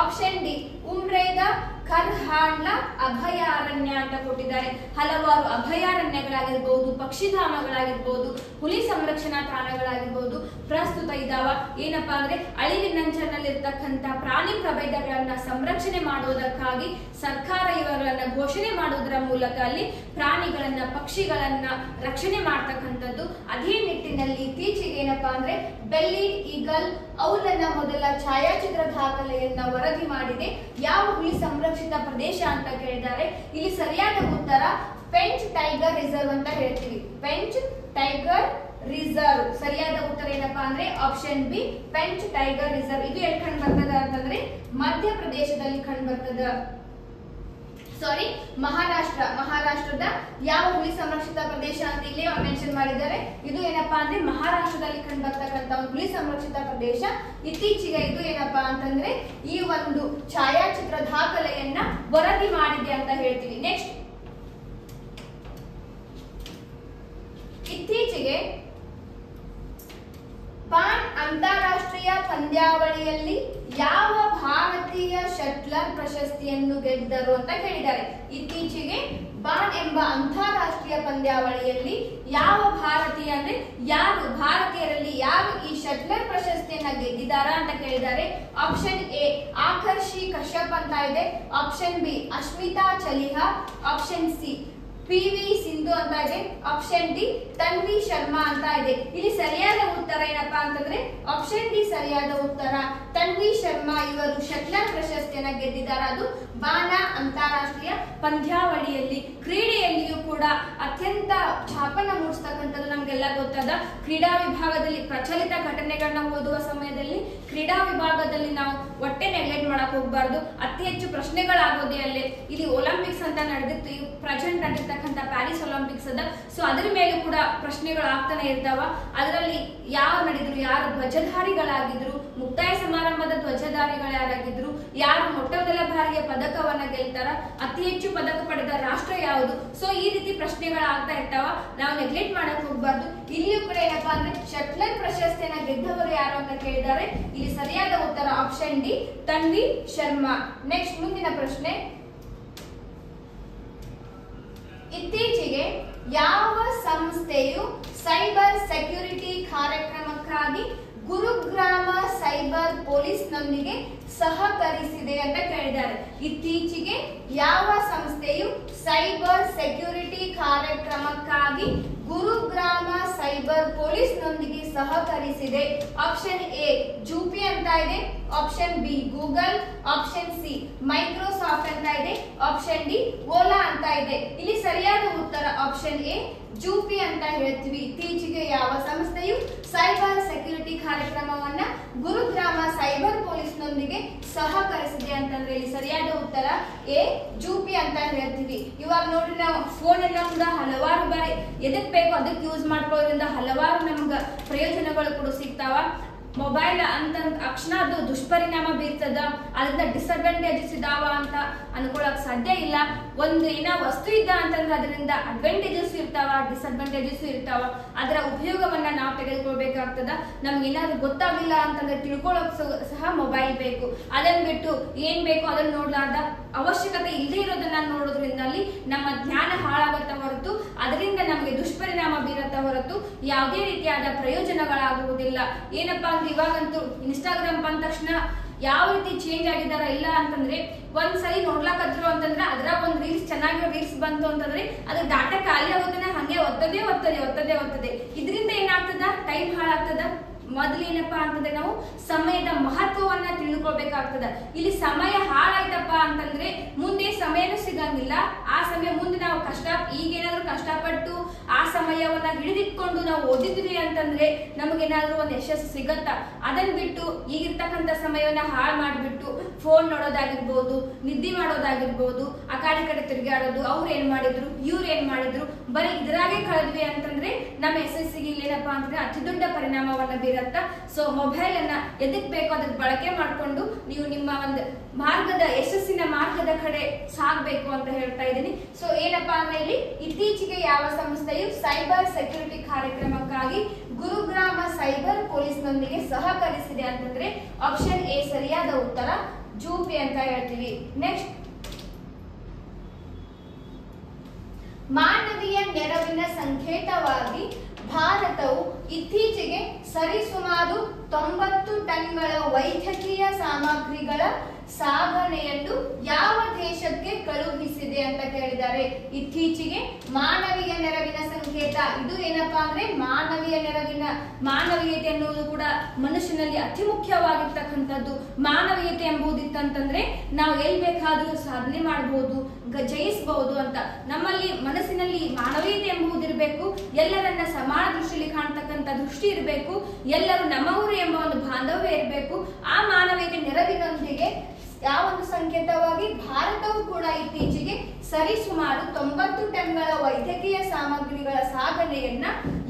Speaker 1: ಆಪ್ಷನ್ ಡಿ ಉಮ್ರೇದ ಕರ್ಹಾಂಡ್ಲ ಅಭಯಾರಣ್ಯ ಅಂತ ಕೊಟ್ಟಿದ್ದಾರೆ. ಹಲವಾರು ಅಭಯಾರಣ್ಯಗಳಾಗಿರ್ಬೋದು, ಪಕ್ಷಿಧಾಮಗಳಾಗಿರ್ಬೋದು, ಹುಲಿ ಸಂರಕ್ಷಣಾ ತಾಣಗಳಾಗಿರ್ಬೋದು, ಪ್ರಸ್ತುತ ಇದಾವ. ಏನಪ್ಪಾ ಅಂದ್ರೆ ಅಳಿವಿನಂಚಿನಲ್ಲಿರ್ತಕ್ಕಂಥ ಪ್ರಾಣಿ ಪ್ರಭೇದಗಳನ್ನ ಸಂರಕ್ಷಣೆ ಮಾಡುವುದಕ್ಕಾಗಿ ಸರ್ಕಾರ ಇವರನ್ನ ಘೋಷಣೆ ಮಾಡುವುದರ ಮೂಲಕ ಅಲ್ಲಿ ಪ್ರಾಣಿಗಳನ್ನ, ಪಕ್ಷಿಗಳನ್ನ ರಕ್ಷಣೆ ಮಾಡ್ತಕ್ಕಂಥದ್ದು. ಅದೇ ನಿಟ್ಟಿನಲ್ಲಿ ಇತ್ತೀಚೆಗೆ ಏನಪ್ಪಾ ಅಂದ್ರೆ ಬೆಲ್ಲಿ ಈಗಲ್ ಅವುಲನ್ನ ಮೊದಲ ಛಾಯಾಚಿತ್ರ ದಾಖಲೆಯನ್ನ ವರದಿ ಮಾಡಿದೆ. ಯಾವ ಹುಲಿ ಸಂರಕ್ಷಿತ ಪ್ರದೇಶ ಅಂತ ಕೇಳಿದ್ದಾರೆ. ಇಲ್ಲಿ ಸರಿಯಾದ ಉತ್ತರ ಪೆಂಚ್ ಟೈಗರ್ ರಿಸರ್ವ್ ಅಂತ ಹೇಳ್ತೀವಿ. ಪೆಂಚ್ ಟೈಗರ್ ರಿಸರ್ವ್ ಸರಿಯಾದ ಉತ್ತರ ಏನಪ್ಪಾ ಅಂದ್ರೆ option B Pench tiger reserve ಇದು ಎಲ್ಲಿ ಕಂಡು ಬರ್ತದ ಅಂತಂದ್ರೆ ಮಧ್ಯಪ್ರದೇಶದಲ್ಲಿ ಕಂಡು ಬರ್ತದ. ಸಾರಿ, ಮಹಾರಾಷ್ಟ್ರ. ಮಹಾರಾಷ್ಟ್ರದ ಯಾವ ಹುಲಿ ಸಂರಕ್ಷಿತ ಪ್ರದೇಶ ಅಂತ ಇಲ್ಲಿ ಮೆನ್ಷನ್ ಮಾಡಿದ್ದಾರೆ. ಇದು ಏನಪ್ಪಾ ಅಂದ್ರೆ ಮಹಾರಾಷ್ಟ್ರದಲ್ಲಿ ಕಂಡು ಬರ್ತಕ್ಕಂಥ ಹುಲಿ ಸಂರಕ್ಷಿತ ಪ್ರದೇಶ. ಇತ್ತೀಚೆಗೆ ಇದು ಏನಪ್ಪಾ ಅಂತಂದ್ರೆ ಈ ಒಂದು ಛಾಯಾಚಿತ್ರ ದಾಖಲೆಯನ್ನ ವರದಿ ಮಾಡಿದೆ ಅಂತ ಹೇಳ್ತೀವಿ ನೆಕ್ಸ್ಟ್ ಇತ್ತೀಚೆಗೆ ಪಾನ್ ಅಂತಾರಾಷ್ಟ್ರೀಯ ಪಂದ್ಯಾವಳಿಯಲ್ಲಿ ಯಾವ ಭಾರತೀಯ ಶಟ್ಲರ್ ಗೆದ್ದರು ಅಂತ ಹೇಳಿದ್ದಾರೆ. ಇತ್ತೀಚೆಗೆ ಬಾನ್ ಎಂಬ ಅಂತಾರಾಷ್ಟ್ರೀಯ ಪಂದ್ಯಾವಳಿಯಲ್ಲಿ ಯಾವ ಭಾರತೀಯ ಅಂದ್ರೆ ಯಾರು ಭಾರತೀಯರಲ್ಲಿ ಯಾರು ಈ ಶಟ್ಲರ್ ಪ್ರಶಸ್ತಿಯನ್ನ ಗೆದ್ದಿದ್ದಾರ ಅಂತ ಕೇಳಿದ್ದಾರೆ. ಆಪ್ಷನ್ ಎ ಆಕರ್ಷಿ ಕಶ್ಯಪ್ ಅಂತ ಇದೆ. Option B Ashmita Chaliha. Option C P V Sindhu ಅಂತ ಇದೆ. ಆಪ್ಷನ್ ಡಿ ತನ್ವಿ ಶರ್ಮಾ ಅಂತ ಇದೆ. ಇಲ್ಲಿ ಸರಿಯಾದ ಉತ್ತರ ಏನಪ್ಪಾ ಅಂತಂದ್ರೆ ಆಪ್ಷನ್ ಡಿ ಸರಿಯಾದ ಉತ್ತರ. ತನ್ವಿ ಶರ್ಮಾ ಇವರು ಶಟ್ಲರ್ ಪ್ರಶಸ್ತಿಯನ್ನ ಗೆದ್ದಿದ್ದಾರೆ. ಅದು ಬಾನ ಅಂತಾರಾಷ್ಟ್ರೀಯ ಪಂದ್ಯಾವಳಿಯಲ್ಲಿ ಕ್ರೀಡೆಯಲ್ಲಿಯೂ ಕೂಡ ಅತ್ಯಂತ ಛಾಪನ ಮೂಡಿಸ್ತಕ್ಕಂಥದ್ದು ನಮಗೆಲ್ಲ ಗೊತ್ತದ. ಕ್ರೀಡಾ ವಿಭಾಗದಲ್ಲಿ ಪ್ರಚಲಿತ ಘಟನೆಗಳನ್ನ ಓದುವ ಸಮಯದಲ್ಲಿ ಕ್ರೀಡಾ ವಿಭಾಗದಲ್ಲಿ ನಾವು ಒಟ್ಟೆ ನೆಗ್ಲೆಕ್ಟ್ ಮಾಡಕ್ ಹೋಗ್ಬಾರ್ದು. ಅತಿ ಹೆಚ್ಚು ಪ್ರಶ್ನೆಗಳಾಗೋದೇ ಅಲ್ಲೇ ಇಲ್ಲಿ ಒಲಿಂಪಿಕ್ಸ್ ಅಂತ ನಡೆದಿತ್ತು. ಈ ಪ್ರೆಸೆಂಟ್ ಆಗಿರ್ತಕ್ಕಂಥ ಪ್ಯಾರಿಸ್ ಒಲಿಂಪಿಕ್ಸ್ ಅದ. ಸೊ ಅದ್ರ ಮೇಲೂ ಕೂಡ ಪ್ರಶ್ನೆಗಳು ಆಗ್ತಾನೆ ಇರ್ತಾವ. ಅದರಲ್ಲಿ ಯಾರು ನಡೆದ್ರು, ಯಾರು ಧ್ವಜಧಾರಿಗಳಾಗಿದ್ರು ಮುಕ್ತಾಯ ಸಮಾರಂಭದ ಧ್ವಜಧಾರಿಗಳು ಯಾರಾಗಿದ್ರು ಯಾರು ಮೊಟ್ಟ ಮೊದಲ ಬಾರಿಗೆ ಪದಕವನ್ನ ಗೆಲ್ತಾರ? ಅತಿ ಹೆಚ್ಚು ಪದಕ ಪಡೆದ ರಾಷ್ಟ್ರ ಯಾವುದು? ಸೊ ಈ ರೀತಿ ಪ್ರಶ್ನೆಗಳಾಗ್ತಾ ಇರ್ತಾವ. ನಾವು ನೆಗ್ಲೆಕ್ಟ್ ಮಾಡಕ್ ಹೋಗ್ಬಾರ್ದು. ಇಲ್ಲಿಯೂ ಕೂಡ ಏನಪ್ಪಾ ಅಂದ್ರೆ ಶಟ್ಲರ್ ಪ್ರಶಸ್ತಿಯನ್ನ ಗೆದ್ದವರು ಯಾರು ಅಂತ ಕೇಳಿದ್ದಾರೆ. ಇಲ್ಲಿ ಸರಿಯಾದ ಉತ್ತರ option D Tanvi Sharma. Next ಮುಂದಿನ ಪ್ರಶ್ನೆ. ಇತ್ತೀಚೆಗೆ ಯಾವ ಸಂಸ್ಥೆಯು ಸೈಬರ್ ಸೆಕ್ಯೂರಿಟಿ ಕಾರ್ಯಕ್ರಮಕ್ಕಾಗಿ ಗುರುಗ್ರಾಮ ಸೈಬರ್ ಪೊಲೀಸ್ನೊಂದಿಗೆ ಸಹಕರಿಸಿದೆ ಅಂತ ಕೇಳಿದ್ದಾರೆ. ಇತ್ತೀಚೆಗೆ ಯಾವ ಸಂಸ್ಥೆಯು ಸೈಬರ್ ಸೆಕ್ಯೂರಿಟಿ ಕಾರ್ಯಕ್ರಮಕ್ಕಾಗಿ ಗುರುಗ್ರಾಮ ಸೈಬರ್ ಪೊಲೀಸ್ನೊಂದಿಗೆ ಸಹಕರಿಸಿದೆ. ಆಪ್ಷನ್ ಎ, ಜೂಪಿ ಅಂತ ಇದೆ. Option B, Google. Option C, Microsoft ಅಂತ ಇದೆ. ಆಪ್ಷನ್ ಡಿ, ಓಲಾ ಅಂತ ಇದೆ. ಇಲ್ಲಿ ಸರಿಯಾದ ಉತ್ತರ ಆಪ್ಷನ್ ಎ, ಜೂಪಿ ಅಂತ ಹೇಳ್ತೀವಿ. ಇತ್ತೀಚೆಗೆ ಯಾವ ಸಂಸ್ಥೆಯು ಸೈಬರ್ ಸೆಕ್ಯೂರಿಟಿ ಕಾರ್ಯಕ್ರಮವನ್ನ ಗುರುಗ್ರಾಮ ಸೈಬರ್ ಪೊಲೀಸ್ನೊಂದಿಗೆ ಸಹಕರಿಸಿದೆ ಅಂತಂದ್ರೆ ಇಲ್ಲಿ ಸರಿಯಾದ ಉತ್ತರ ಎ, ಜೂಪಿ ಅಂತ ಹೇಳ್ತೀವಿ. ಇವಾಗ ನೋಡಿ ನಾವು ಫೋನ್ ಅನ್ನ ಕೂಡ ಹಲವಾರು ಬಾರಿ ಎದಕ್ ಬೇಕು ಅದಕ್ಕೆ ಯೂಸ್ ಮಾಡ್ಕೊಳ್ಳೋದ್ರಿಂದ ಹಲವಾರು ನಮ್ಗೆ ಪ್ರಯೋಜನಗಳು ಕೂಡ ಸಿಗ್ತಾವ. ಮೊಬೈಲ್ ಅಂತ ಅಕ್ಷಣ ಅದು ದುಷ್ಪರಿಣಾಮ ಬೀರ್ತದ, ಅದರಿಂದ ಡಿಸ್ಅಡ್ವಾಂಟೇಜಸ್ ಇದಾವ ಅಂತ ಅನ್ಕೊಳಕ್ ಸಾಧ್ಯ ಇಲ್ಲ. ಒಂದು ಏನ ವಸ್ತು ಇದ್ದ ಅಂತಂದ್ರೆ ಅದರಿಂದ ಅಡ್ವಾಂಟೇಜಸ್ ಇರ್ತಾವ ಡಿಸ್ಅಡ್ವಾಂಟೇಜಸ್ ಇರ್ತಾವ. ಅದರ ಉಪಯೋಗವನ್ನ ತೆಗೆದುಕೊಳ್ಬೇಕಾಗ್ತದ? ನಮ್ಗೆ ಏನಾದ್ರು ಗೊತ್ತಾಗಿಲ್ಲ ಅಂತಂದ್ರೆ ತಿಳ್ಕೊಳಕ್ ಸಹ ಮೊಬೈಲ್ ಬೇಕು. ಅದನ್ನ ಬಿಟ್ಟು ಏನ್ ಬೇಕು ಅದನ್ನ ನೋಡ್ಲಾರ್ದ ಅವಶ್ಯಕತೆ ಇಲ್ಲದೆ ಇರೋದನ್ನ ನೋಡೋದ್ರಿಂದ ಅಲ್ಲಿ ನಮ್ಮ ಜ್ಞಾನ ಹಾಳಾಗತ್ತ ಹೊರತು, ಅದರಿಂದ ನಮಗೆ ದುಷ್ಪರಿಣಾಮ ಬೀರತ್ತ ಹೊರತು ಯಾವುದೇ ರೀತಿಯಾದ ಪ್ರಯೋಜನಗಳಾಗುವುದಿಲ್ಲ. ಏನಪ್ಪಾ ಅಂದ್ರೆ ಇವಾಗಂತೂ ಇನ್ಸ್ಟಾಗ್ರಾಮ್ ಬಂದ ತಕ್ಷಣ ಯಾವ ರೀತಿ ಚೇಂಜ್ ಆಗಿದಾರ ಇಲ್ಲ ಅಂತಂದ್ರೆ ಒಂದ್ಸಲಿ ನೋಡ್ಲಾಕತ್ರು ಅಂತಂದ್ರೆ ಅದ್ರಾಗ ಒಂದ್ ರೀಲ್ಸ್ ಚೆನ್ನಾಗಿರೋ ರೀಲ್ಸ್ ಬಂತು ಅಂತಂದ್ರೆ ಅದು ಡಾಟಾ ಖಾಲಿ ಆಗೋದನ್ನ ಹಂಗೆ ಒತ್ತದೇ ಒತ್ತದೆ ಒತ್ತದೇ ಒತ್ತದೆ. ಇದರಿಂದ ಏನಾಗ್ತದ? ಟೈಮ್ ಹಾಳಾಗ್ತದ? ಮೊದಲು ಏನಪ್ಪಾ ಅಂತಂದ್ರೆ ನಾವು ಸಮಯದ ಮಹತ್ವವನ್ನ ತಿಳ್ಕೊಳ್ಬೇಕಾಗ್ತದ ಇಲ್ಲಿ ಸಮಯ ಹಾಳಾಯ್ತಪ್ಪ ಅಂತಂದ್ರೆ ಮುಂದೆ ಸಮಯನೂ ಸಿಗಂಗಿಲ್ಲ. ಆ ಸಮಯ ಮುಂದೆ ನಾವು ಕಷ್ಟ, ಈಗೇನಾದ್ರೂ ಕಷ್ಟಪಟ್ಟು ಆ ಸಮಯವನ್ನ ಹಿಡಿದಿಟ್ಕೊಂಡು ನಾವು ಓದಿದ್ವಿ ಅಂತಂದ್ರೆ ನಮಗೇನಾದ್ರೂ ಒಂದು ಯಶಸ್ಸು ಸಿಗತ್ತ? ಅದನ್ನ ಬಿಟ್ಟು ಈಗಿರ್ತಕ್ಕಂಥ ಸಮಯವನ್ನ ಹಾಳು ಮಾಡಿಬಿಟ್ಟು ಫೋನ್ ನೋಡೋದಾಗಿರ್ಬೋದು, ನಿದ್ದೆ ಮಾಡೋದಾಗಿರ್ಬೋದು, ಆ ಕಡೆ ಕಡೆ ತಿರುಗಾಡೋದು ಅವ್ರು ಏನ್ ಮಾಡಿದ್ರು, ಇವ್ರು ಏನ್ ಮಾಡಿದ್ರು, ಬರೀ ಇದ್ರಾಗೆ ಕಳೆದ್ವಿ ಅಂತಂದ್ರೆ ನಮ್ಮ ಯಶಸ್ಸಿಗೆ ಇಲ್ಲೇನಪ್ಪಾ ಅಂತಂದ್ರೆ ಅತಿ ದೊಡ್ಡ ಪರಿಣಾಮವನ್ನ ಬೀರತ್ತ ಸೊ ಮೊಬೈಲ್ ಅನ್ನ ಎದಕ್ ಬೇಕೋ ಅದಕ್ಕೆ ಬಳಕೆ ಮಾಡ್ಕೊಂಡು ನೀವು ನಿಮ್ಮ ಒಂದು ಮಾರ್ಗದ, ಯಶಸ್ಸಿನ ಮಾರ್ಗದ ಕಡೆ ಸಾಗಬೇಕು ಅಂತ ಹೇಳ್ತಾ ಇದ್ದೀನಿ. ಸೊ ಏನಪ್ಪಾ ಅಂದ್ರೆ ಇಲ್ಲಿ ಇತ್ತೀಚೆಗೆ ಯಾವ ಸಂಸ್ಥೆಯು ಸೈಬರ್ ಸೆಕ್ಯೂರಿಟಿ ಕಾರ್ಯಕ್ರಮಕ್ಕಾಗಿ ಗುರುಗ್ರಾಮ ಸೈಬರ್ ಪೊಲೀಸ್ನೊಂದಿಗೆ ಸಹಕರಿಸಿದೆ ಅಂತಂದ್ರೆ ಆಪ್ಷನ್ ಎ ಸರಿಯಾದ ಉತ್ತರ ಜೂಪಿ ಅಂತ ಹೇಳ್ತೀವಿ. ನೆಕ್ಸ್ಟ್ ಮಾನವೀಯ ನೆರವಿನ ಸಂಕೇತವಾಗಿ ಭಾರತವು ಇತ್ತೀಚೆಗೆ ಸರಿಸುಮಾರು ತೊಂಬತ್ತು ಟನ್ಗಳ ವೈದ್ಯಕೀಯ ಸಾಮಗ್ರಿಗಳ ಸಾಗಣೆಯನ್ನು ಯಾವ ದೇಶಕ್ಕೆ ಕಳುಹಿಸಿದೆ ಅಂತ ಕೇಳಿದ್ದಾರೆ. ಇತ್ತೀಚೆಗೆ ಮಾನವೀಯ ನೆರವಿನ ಸಂಕೇತ. ಇದು ಏನಪ್ಪಾ ಅಂದ್ರೆ ಮಾನವೀಯ ನೆರವಿನ, ಮಾನವೀಯತೆ ಎನ್ನುವುದು ಕೂಡ ಮನುಷ್ಯನಲ್ಲಿ ಅತಿ ಮುಖ್ಯವಾಗಿರ್ತಕ್ಕಂಥದ್ದು. ಮಾನವೀಯತೆ ಎಂಬುದಿತ್ತಂತಂದ್ರೆ ನಾವು ಎಲ್ಲಿ ಬೇಕಾದರೂ ಸಾಧನೆ ಮಾಡಬಹುದು ಜಯಿಸಬಹುದು ಅಂತ. ನಮ್ಮಲ್ಲಿ ಮನಸ್ಸಿನಲ್ಲಿ ಮಾನವೀಯತೆ ಎಂಬುದಿರಬೇಕು, ಎಲ್ಲರನ್ನ ಸಮಾನ ದೃಷ್ಟಿಯಲ್ಲಿ ಕಾಣ್ತಕ್ಕಂಥ ದೃಷ್ಟಿ ಇರಬೇಕು, ಎಲ್ಲರೂ ನಮ್ಮವರು ಎಂಬ ಒಂದು ಬಾಂಧವ್ಯ ಇರಬೇಕು. ಆ ಮಾನವೀಯತೆ ನೆರವಿನೊಂದಿಗೆ ಯಾವ ಒಂದು ಸಂಕೇತವಾಗಿ ಭಾರತವು ಕೂಡ ಇತ್ತೀಚೆಗೆ ಸರಿಸುಮಾರು ತೊಂಬತ್ತು ಟನ್ಗಳ ವೈದ್ಯಕೀಯ ಸಾಮಗ್ರಿಗಳ ಸಾಗಣೆಯನ್ನ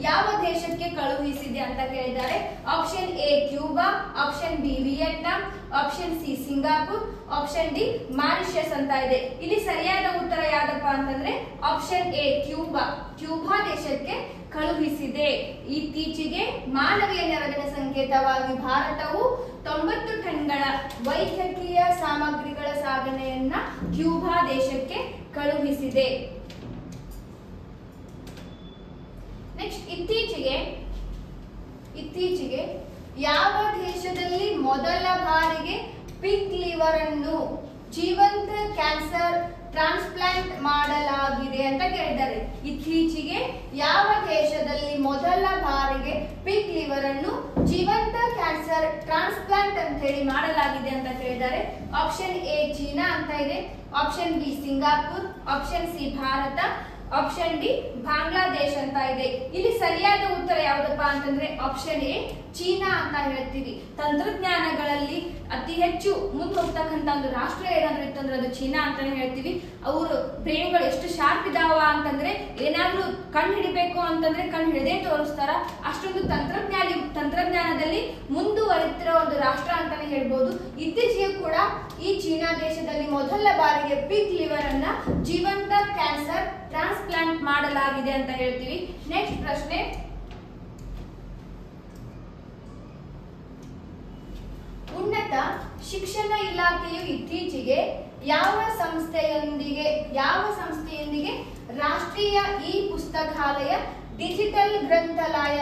Speaker 1: ಯಾವ ದೇಶಕ್ಕೆ ಕಳುಹಿಸಿದೆ ಅಂತ ಕೇಳಿದ್ದಾರೆ. Option A Cuba option B Vietnam option C Singapore option D Mauritius ಅಂತ ಇದೆ. ಇಲ್ಲಿ ಸರಿಯಾದ ಉತ್ತರ ಯಾವ್ದಪ್ಪ ಅಂತಂದ್ರೆ ಆಪ್ಷನ್ ಎ ಕ್ಯೂಬಾ ಕ್ಯೂಬಾ ದೇಶಕ್ಕೆ ಕಳುಹಿಸಿದೆ. ಇತ್ತೀಚೆಗೆ ಮಾನವೀಯ ನೆರವಿನ ಸಂಕೇತವಾಗಿ ಭಾರತವು ತೊಂಬತ್ತು ಟನ್ಗಳ ವೈದ್ಯಕೀಯ ಸಾಮಗ್ರಿಗಳ ಸಾಗಣೆಯನ್ನ ಕ್ಯೂಬಾ ದೇಶಕ್ಕೆ ಕಳುಹಿಸಿದೆ. ನೆಕ್ಸ್ಟ್ ಇತ್ತೀಚೆಗೆ ಇತ್ತೀಚೆಗೆ ಯಾವ ದೇಶದಲ್ಲಿ ಮೊದಲ ಬಾರಿಗೆ ಪಿಗ್ ಲಿವರ್ ಅನ್ನು ಜೀವಂತ ಕ್ಯಾನ್ಸರ್ ಟ್ರಾನ್ಸ್ಪ್ಲಾಂಟ್ ಮಾಡಲಾಗಿದೆ ಅಂತ ಕೇಳಿದ್ದಾರೆ. ಇತ್ತೀಚೆಗೆ ಯಾವ ದೇಶದಲ್ಲಿ ಮೊದಲ ಬಾರಿಗೆ ಪಿಗ್ ಲಿವರ್ ಅನ್ನು ಜೀವಂತ ಕ್ಯಾನ್ಸರ್ ಟ್ರಾನ್ಸ್ಪ್ಲಾಂಟ್ ಅಂತ ಹೇಳಿ ಮಾಡಲಾಗಿದೆ ಅಂತ ಕೇಳಿದ್ದಾರೆ. ಆಪ್ಷನ್ ಎ ಚೀನಾ ಅಂತ ಇದೆ. Option B Singapore. Option C Bharat. Option D Bangladesh ಅಂತ ಇದೆ. ಇಲ್ಲಿ ಸರಿಯಾದ ಉತ್ತರ ಯಾವ್ದಪ್ಪ ಅಂತಂದ್ರೆ ಆಪ್ಷನ್ ಎ ಚೀನಾ ಅಂತ ಹೇಳ್ತೀವಿ. ತಂತ್ರಜ್ಞಾನಗಳಲ್ಲಿ ಅತಿ ಹೆಚ್ಚು ಮುಂದೆ ಹೋಗ್ತಕ್ಕಂತ ಒಂದು ರಾಷ್ಟ್ರ ಏನಾದ್ರೂ ಇತ್ತಂದ್ರೆ ಅದು ಚೀನಾ ಅಂತಾನೆ ಹೇಳ್ತೀವಿ. ಅವರು ಬ್ರೈನ್ಗಳು ಎಷ್ಟು ಶಾರ್ಪ್ ಇದಾವ ಅಂತಂದ್ರೆ ಏನಾದ್ರೂ ಕಣ್ಣು ಹಿಡಿಬೇಕು ಅಂತಂದ್ರೆ ಕಣ್ಣು ಹಿಡದೇ ತೋರಿಸ್ತಾರ. ಅಷ್ಟೊಂದು ತಂತ್ರಜ್ಞಾನ ತಂತ್ರಜ್ಞಾನದಲ್ಲಿ ಮುಂದುವರಿತಿರೋ ಒಂದು ರಾಷ್ಟ್ರ ಅಂತಾನೆ ಹೇಳ್ಬೋದು. ಇತ್ತೀಚೆಗೆ ಕೂಡ ಈ ಚೀನಾ ದೇಶದಲ್ಲಿ ಮೊದಲ ಬಾರಿಗೆ ಪಿಕ್ ಲಿವರ್ ಅನ್ನ ಜೀವಂತ ಕ್ಯಾನ್ಸರ್ ಟ್ರಾನ್ಸ್ಪ್ಲಾಂಟ್ ಮಾಡಲಾಗಿದೆ ಅಂತ ಹೇಳ್ತೀವಿ. ನೆಕ್ಸ್ಟ್ ಪ್ರಶ್ನೆ. ಉನ್ನತ ಶಿಕ್ಷಣ ಇಲಾಖೆಯು ಇತ್ತೀಚೆಗೆ ಯಾವ ಸಂಸ್ಥೆಯೊಂದಿಗೆ ಯಾವ ಸಂಸ್ಥೆಯೊಂದಿಗೆ ರಾಷ್ಟ್ರೀಯ ಇ ಪುಸ್ತಕಾಲಯ ಡಿಜಿಟಲ್ ಗ್ರಂಥಾಲಯ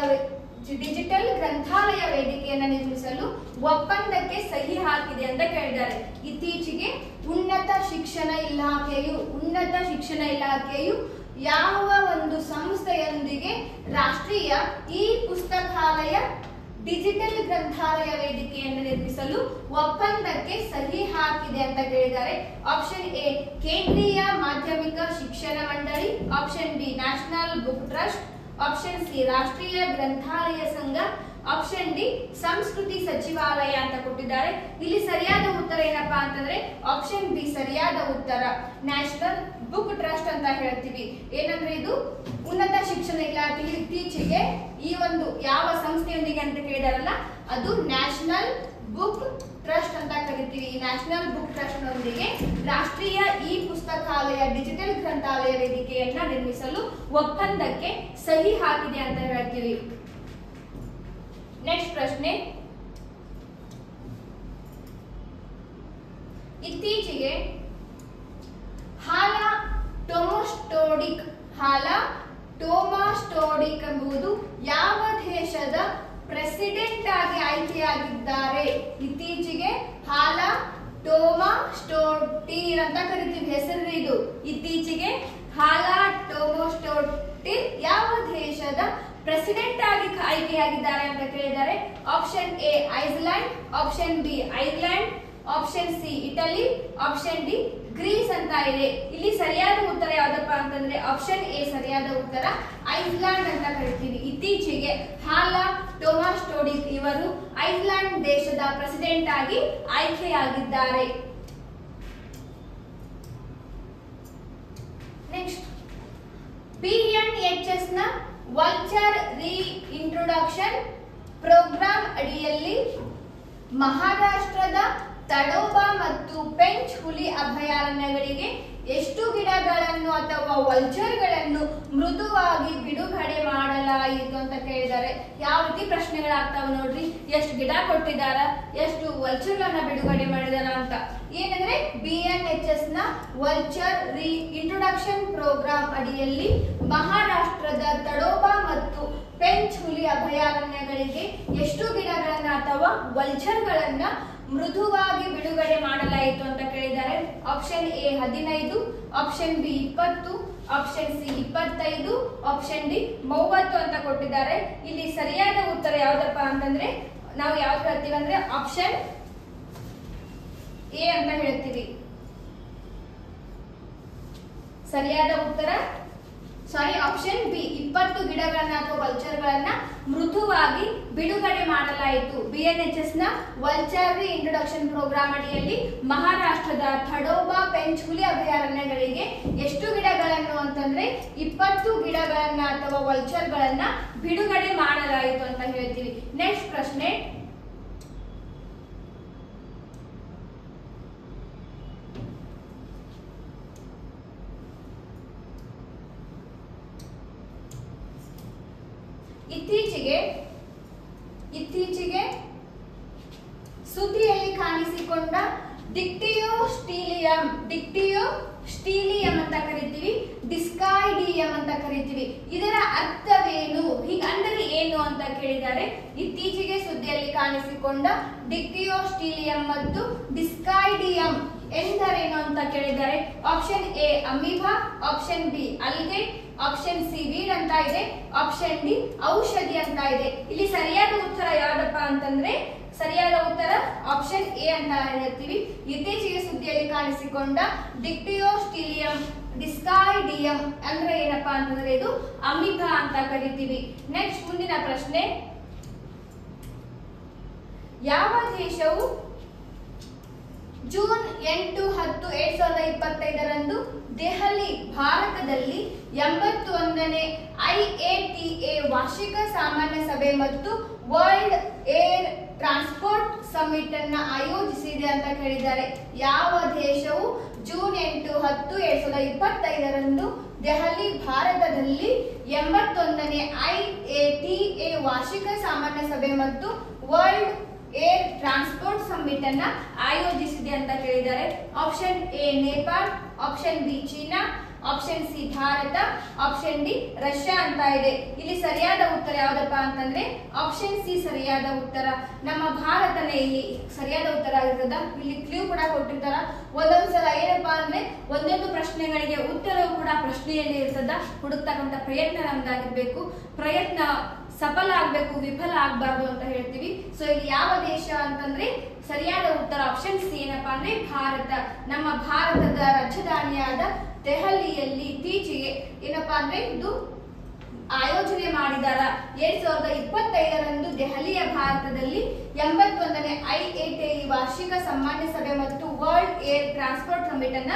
Speaker 1: ಡಿಜಿಟಲ್ ಗ್ರಂಥಾಲಯ ವೇದಿಕೆಯನ್ನು ನಿರ್ಮಿಸಲು ಒಪ್ಪಂದಕ್ಕೆ ಸಹಿ ಹಾಕಿದೆ ಅಂತ ಕೇಳಿದ್ದಾರೆ. ಇತ್ತೀಚೆಗೆ ಉನ್ನತ ಶಿಕ್ಷಣ ಇಲಾಖೆಯು ಉನ್ನತ ಶಿಕ್ಷಣ ಇಲಾಖೆಯು ಯಾವ ಒಂದು ಸಂಸ್ಥೆಯೊಂದಿಗೆ ರಾಷ್ಟ್ರೀಯ ಇ ಪುಸ್ತಕಾಲಯ ಡಿಜಿಟಲ್ ಗ್ರಂಥಾಲಯ ವೇದಿಕೆಯನ್ನು ನಿರ್ಮಿಸಲು ಒಪ್ಪಂದಕ್ಕೆ ಸಹಿ ಹಾಕಿದೆ ಅಂತ ಕೇಳಿದ್ದಾರೆ. ಆಪ್ಷನ್ ಎ, ಕೇಂದ್ರೀಯ ಮಾಧ್ಯಮಿಕ ಶಿಕ್ಷಣ ಮಂಡಳಿ. Option B national book trust option C ರಾಷ್ಟ್ರೀಯ ಗ್ರಂಥಾಲಯ ಸಂಘ. ಆಪ್ಷನ್ ಡಿ ಸಂಸ್ಕೃತಿ ಸಚಿವಾಲಯ ಅಂತ ಕೊಟ್ಟಿದ್ದಾರೆ. ಇಲ್ಲಿ ಸರಿಯಾದ ಉತ್ತರ ಏನಪ್ಪಾ ಅಂತಂದ್ರೆ ಆಪ್ಷನ್ ಬಿ ಸರಿಯಾದ ಉತ್ತರ. ನ್ಯಾಷನಲ್ ಬುಕ್ ಟ್ರಸ್ಟ್ ಅಂತ ಹೇಳ್ತೀವಿ. ಏನಂದ್ರೆ ಇದು ಉನ್ನತ ಶಿಕ್ಷಣ ಇಲಾಖೆ ಇತ್ತೀಚೆಗೆ ಈ ಒಂದು ಯಾವ ಸಂಸ್ಥೆಯೊಂದಿಗೆ ಅಂತ ಕೇಳಿದಾರಲ್ಲ, ಅದು ನ್ಯಾಷನಲ್ ಬುಕ್ ಟ್ರಸ್ಟ್ ಅಂತ ಕರಿತೀವಿ. ಈ ನ್ಯಾಷನಲ್ ಬುಕ್ ಟ್ರಸ್ಟ್ ನೊಂದಿಗೆ ರಾಷ್ಟ್ರೀಯ ಇ ಪುಸ್ತಕಾಲಯ ಡಿಜಿಟಲ್ ಗ್ರಂಥಾಲಯ ವೇದಿಕೆಯನ್ನ ನಿರ್ಮಿಸಲು ಒಪ್ಪಂದಕ್ಕೆ ಸಹಿ ಹಾಕಿದೆ ಅಂತ ಹೇಳ್ತೀವಿ. ನೆಕ್ಸ್ಟ್ ಪ್ರಶ್ನೆ. ಇತ್ತೀಚೆಗೆ ಹಾಲ ಟೊಮೊಸ್ಟೋಡಿಕ್, ಹಾಲ ಟೋಮಾಸ್ಟೋಡಿಕ್ ಎಂಬುದು ಯಾವ ದೇಶದ ಪ್ರೆಸಿಡೆಂಟ್ ಆಗಿ ಆಯ್ಕೆಯಾಗಿದ್ದಾರೆ? ಹಾಲ ಟೋಮಾ ಸ್ಟೋಟಿನ್ ಅಂತ ಕರಿತೀವಿ. ಹೆಸರು ಇದು. ಇತ್ತೀಚೆಗೆ ಹಾಲ ಟೋಮೋಸ್ಟೋಟಿರ್ ಯಾವ ದೇಶದ ಪ್ರೆಸಿಡೆಂಟ್ ಆಗಿ ಆಯ್ಕೆಯಾಗಿದ್ದಾರೆ ಅಂತ ಕೇಳಿದ್ದಾರೆ option A Iceland option B Ireland option C Italy option D Greece ಅಂತ ಇದೆ. ಇಲ್ಲಿ ಸರಿಯಾದ ಉತ್ತರ ಯಾವ್ದಪ್ಪ ಅಂತಂದ್ರೆ ಆಪ್ಷನ್ ಎ ಸರಿಯಾದ ಉತ್ತರ ಐಸ್ಲ್ಯಾಂಡ್ ಅಂತ ಕರಿತೀವಿ. ಇತ್ತೀಚೆಗೆ ಹಾಲ ಟೊಮಾಸ್ಟೋಡಿಕ್ ಇವರು ಐಸ್ಲ್ಯಾಂಡ್ ದೇಶದ ಪ್ರೆಸಿಡೆಂಟ್ ಆಗಿ ಆಯ್ಕೆಯಾಗಿದ್ದಾರೆ. ನೆಕ್ಸ್ಟ್ ಬಿಎನ್ಎಚ್ಎಸ್ನ ವಲ್ಚರ್ ರೀ ಇಂಟ್ರೊಡಕ್ಷನ್ ಪ್ರೋಗ್ರಾಂ ಅಡಿಯಲ್ಲಿ ಮಹಾರಾಷ್ಟ್ರದ ತಡೋಬಾ ಮತ್ತು ಪೆಂಚ್ ಹುಲಿ ಅಭಯಾರಣ್ಯಗಳಿಗೆ ಎಷ್ಟು ಗಿಡಗಳನ್ನು ಅಥವಾ ವಲ್ಚರ್ಗಳನ್ನು ಮೃದುವಾಗಿ ಬಿಡುಗಡೆ ಮಾಡಲಾಯಿತು ಅಂತ ಕೇಳಿದ್ದಾರೆ ಯಾವ ರೀತಿ ಪ್ರಶ್ನೆಗಳಾಗ್ತಾವ ನೋಡ್ರಿ. ಎಷ್ಟು ಗಿಡ ಕೊಟ್ಟಿದಾರ, ಎಷ್ಟು ವಲ್ಚರ್ಗಳನ್ನ ಬಿಡುಗಡೆ ಮಾಡಿದಾರ ಅಂತ. ಏನಂದ್ರೆ ಬಿ ಎನ್ ಎಚ್ ಎಸ್ನ ವಲ್ಚರ್ ರಿ ಇಂಟ್ರೊಡಕ್ಷನ್ ಪ್ರೋಗ್ರಾಂ ಅಡಿಯಲ್ಲಿ ಮಹಾರಾಷ್ಟ್ರದ ತಡೋಬಾ ಮತ್ತು ಪೆಂಚ್ ಹುಲಿ ಅಭಯಾರಣ್ಯಗಳಿಗೆ ಎಷ್ಟು ಗಿಡಗಳನ್ನ ಅಥವಾ ವಲ್ಚರ್ಗಳನ್ನ ಮೃದುವಾಗಿ ಬಿಡುಗಡೆ ಮಾಡಲಾಯಿತು ಅಂತ ಕೇಳಿದ್ದಾರೆ. ಆಪ್ಷನ್ ಎ ಹದಿನೈದು ಆಪ್ಷನ್ ಬಿ ಇಪ್ಪತ್ತು ಆಪ್ಷನ್ ಸಿ ಇಪ್ಪತ್ತೈದು ಆಪ್ಷನ್ ಡಿ ಮೂವತ್ತು ಅಂತ ಕೊಟ್ಟಿದ್ದಾರೆ. ಇಲ್ಲಿ ಸರಿಯಾದ ಉತ್ತರ ಯಾವ್ದಪ್ಪ ಅಂತಂದ್ರೆ, ನಾವು ಯಾವ್ದು ಹೇಳ್ತೀವಿ ಅಂದ್ರೆ ಆಪ್ಷನ್ ಎ ಅಂತ ಹೇಳ್ತೀವಿ. ಸರಿಯಾದ ಉತ್ತರ? ಸಾರಿ ಆಪ್ಷನ್ ಬಿ ಇಪ್ಪತ್ತು ಗಿಡಗಳನ್ನ ಅಥವಾ ವಲ್ಚರ್ಗಳನ್ನ ಮೃದುವಾಗಿ ಬಿಡುಗಡೆ ಮಾಡಲಾಯಿತು. ಬಿ ಎನ್ ಎಚ್ ಎಸ್ನ ವಲ್ಚರ್ ಇಂಟ್ರೊಡಕ್ಷನ್ ಪ್ರೋಗ್ರಾಮ್ ಅಡಿಯಲ್ಲಿ ಮಹಾರಾಷ್ಟ್ರದ ಥಡೋಬಾ ಪೆಂಚ್ ಹುಲಿ ಅಭಯಾರಣ್ಯಗಳಿಗೆ ಎಷ್ಟು ಗಿಡಗಳನ್ನು ಅಂತಂದ್ರೆ ಇಪ್ಪತ್ತು ಗಿಡಗಳನ್ನ ಅಥವಾ ವಲ್ಚರ್ಗಳನ್ನ ಬಿಡುಗಡೆ ಮಾಡಲಾಯಿತು ಅಂತ ಹೇಳ್ತೀವಿ. ನೆಕ್ಸ್ಟ್ ಪ್ರಶ್ನೆ ಇತ್ತೀಚೆಗೆ ಇತ್ತೀಚೆಗೆ ಸುದ್ದಿಯಲ್ಲಿ ಕಾಣಿಸಿಕೊಂಡ ಡಿಕ್ಟಿಯೋ ಸ್ಟೀಲಿಯಂ ಡಿಕ್ಟಿಯೋ ಸ್ಟೀಲಿಯಂ ಅಂತ ಕರಿತೀವಿ ಡಿಸ್ಕಾಯ್ಡಿಯಂ ಅಂತ ಕರಿತೀವಿ ಇದರ ಅರ್ಥವೇನು ಹೀಗ ಅಂದರೆ ಏನು ಅಂತ ಕೇಳಿದ್ದಾರೆ ಇತ್ತೀಚೆಗೆ ಸುದ್ದಿಯಲ್ಲಿ ಕಾಣಿಸಿಕೊಂಡ ಡಿಕ್ಟಿಯೋ ಸ್ಟೀಲಿಯಂ ಮತ್ತು ಡಿಸ್ಕಾಯ್ಡಿಯಂ ಎಂದರೇನು ಅಂತ ಕೇಳಿದ್ದಾರೆ option A amoeba option B algae option C weed ಅಂತ ಇದೆ. ಆಪ್ಷನ್ ಡಿ ಔಷಧಿ ಅಂತ ಇದೆ. ಇಲ್ಲಿ ಸರಿಯಾದ ಉತ್ತರ ಯಾವ್ದಪ್ಪ ಅಂತಂದ್ರೆ, ಸರಿಯಾದ ಉತ್ತರ ಆಪ್ಷನ್ ಎ ಅಂತ ಹೇಳ್ತೀವಿ. ಇತ್ತೀಚೆಗೆ ಸುದ್ದಿಯಲ್ಲಿ ಕಾಣಿಸಿಕೊಂಡ ಡಿಕ್ಟಿಯೋಸ್ಟಿಲಿಯಂ ಡಿಸ್ಕಾಯ್ಡಿಯಂ ಅಂದ್ರೆ ಏನಪ್ಪಾ ಅಂತಂದ್ರೆ ಇದು ಅಮೀಬಾ ಅಂತ ಕರಿತೀವಿ. ನೆಕ್ಸ್ಟ್ ಮುಂದಿನ ಪ್ರಶ್ನೆ. ಯಾವ ದೇಶವು ಜೂನ್ ಎಂಟು ಹತ್ತು ಎರಡ್ ಸಾವಿರದ ಇಪ್ಪತ್ತೈದರಂದು ದೆಹಲಿ, ಭಾರತದಲ್ಲಿ ಎಂಬತ್ತೊಂದನೇ ಎ ವಾರ್ಷಿಕ ಸಾಮಾನ್ಯ ಸಭೆ ಮತ್ತು ವರ್ಲ್ಡ್ ಏರ್ ಟ್ರಾನ್ಸ್ಪೋರ್ಟ್ ಸಮಿಟ್ ಅನ್ನ ಆಯೋಜಿಸಿದೆ ಅಂತ ಹೇಳಿದ್ದಾರೆ. ಯಾವ ದೇಶವು ಜೂನ್ ಎಂಟು ಹತ್ತು ಎರಡ್ ಸಾವಿರದ ಇಪ್ಪತ್ತೈದರಂದು ದೆಹಲಿ, ಭಾರತದಲ್ಲಿ ಎಂಬತ್ತೊಂದನೇ ಐಎಟಿಎ ವಾರ್ಷಿಕ ಸಾಮಾನ್ಯ ಸಭೆ ಮತ್ತು ವರ್ಲ್ಡ್ ಏರ್ ಟ್ರಾನ್ಸ್ಪೋರ್ಟ್ ಅನ್ನ ಆಯೋಜಿಸಿದೆ ಅಂತ ಕೇಳಿದ್ದಾರೆ. Option A Nepal option B China option C Bharat option D Russia ಅಂತ ಇದೆ. ಇಲ್ಲಿ ಸರಿಯಾದ ಉತ್ತರ ಯಾವ್ದಪ್ಪ ಅಂತಂದ್ರೆ ಆಪ್ಷನ್ ಸಿ ಸರಿಯಾದ ಉತ್ತರ. ನಮ್ಮ ಭಾರತನೇ ಇಲ್ಲಿ ಸರಿಯಾದ ಉತ್ತರ ಆಗಿರ್ತದ ಇಲ್ಲಿ ಕ್ಲೂ ಕೂಡ ಕೊಟ್ಟಿರ್ತಾರ. ಒಂದೊಂದ್ಸಲ ಏನಪ್ಪಾ ಅಂದ್ರೆ ಒಂದೊಂದು ಪ್ರಶ್ನೆಗಳಿಗೆ ಉತ್ತರವು ಕೂಡ ಪ್ರಶ್ನೆಯಲ್ಲಿ ಇರ್ತದ. ಹುಡುಕ್ತಕ್ಕಂಥ ಪ್ರಯತ್ನ ನಮ್ದಾಗಿರ್ಬೇಕು. ಪ್ರಯತ್ನ ಸಫಲ ಆಗ್ಬೇಕು, ವಿಫಲ ಆಗ್ಬಾರ್ದು ಅಂತ ಹೇಳ್ತೀವಿ. ಸೊ ಇಲ್ಲಿ ಯಾವ ದೇಶ ಅಂತಂದ್ರೆ ಸರಿಯಾದ ಉತ್ತರ ಆಪ್ಷನ್ ಸಿ ಏನಪ್ಪಾ ಅಂದ್ರೆ ಭಾರತ. ನಮ್ಮ ಭಾರತದ ರಾಜಧಾನಿಯಾದ ದೆಹಲಿಯಲ್ಲಿ ಇತ್ತೀಚೆಗೆ ಏನಪ್ಪಾ ಅಂದ್ರೆ ಇದು ಆಯೋಜನೆ ಮಾಡಿದಾರ. ಎರಡ್ ಸಾವಿರದ ಇಪ್ಪತ್ತೈದರಂದು ದೆಹಲಿಯ ಭಾರತದಲ್ಲಿ ಎಂಬತ್ತೊಂದನೇ ಐಎಟಿಐ ವಾರ್ಷಿಕ ಸಾಮಾನ್ಯ ಸಭೆ ಮತ್ತು ವರ್ಲ್ಡ್ ಏರ್ ಟ್ರಾನ್ಸ್ಪೋರ್ಟ್ ಸಮಿಟ್ ಅನ್ನ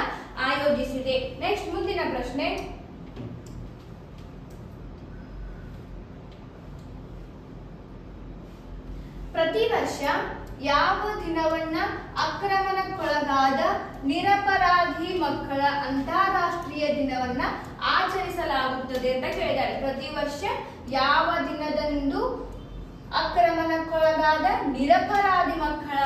Speaker 1: ಆಯೋಜಿಸಿದೆ. ನೆಕ್ಸ್ಟ್ ಮುಂದಿನ ಪ್ರಶ್ನೆ. ಪ್ರತಿ ವರ್ಷ ಯಾವ ದಿನವನ್ನ ಅಕ್ರಮಣಕ್ಕೊಳಗಾದ ನಿರಪರಾಧಿ ಮಕ್ಕಳ ಅಂತಾರಾಷ್ಟ್ರೀಯ ದಿನವನ್ನ ಆಚರಿಸಲಾಗುತ್ತದೆ ಅಂತ ಕೇಳಿದ್ದಾರೆ. ಪ್ರತಿ ವರ್ಷ ಯಾವ ದಿನದಂದು ಅಕ್ರಮಣಕ್ಕೊಳಗಾದ ನಿರಪರಾಧಿ ಮಕ್ಕಳ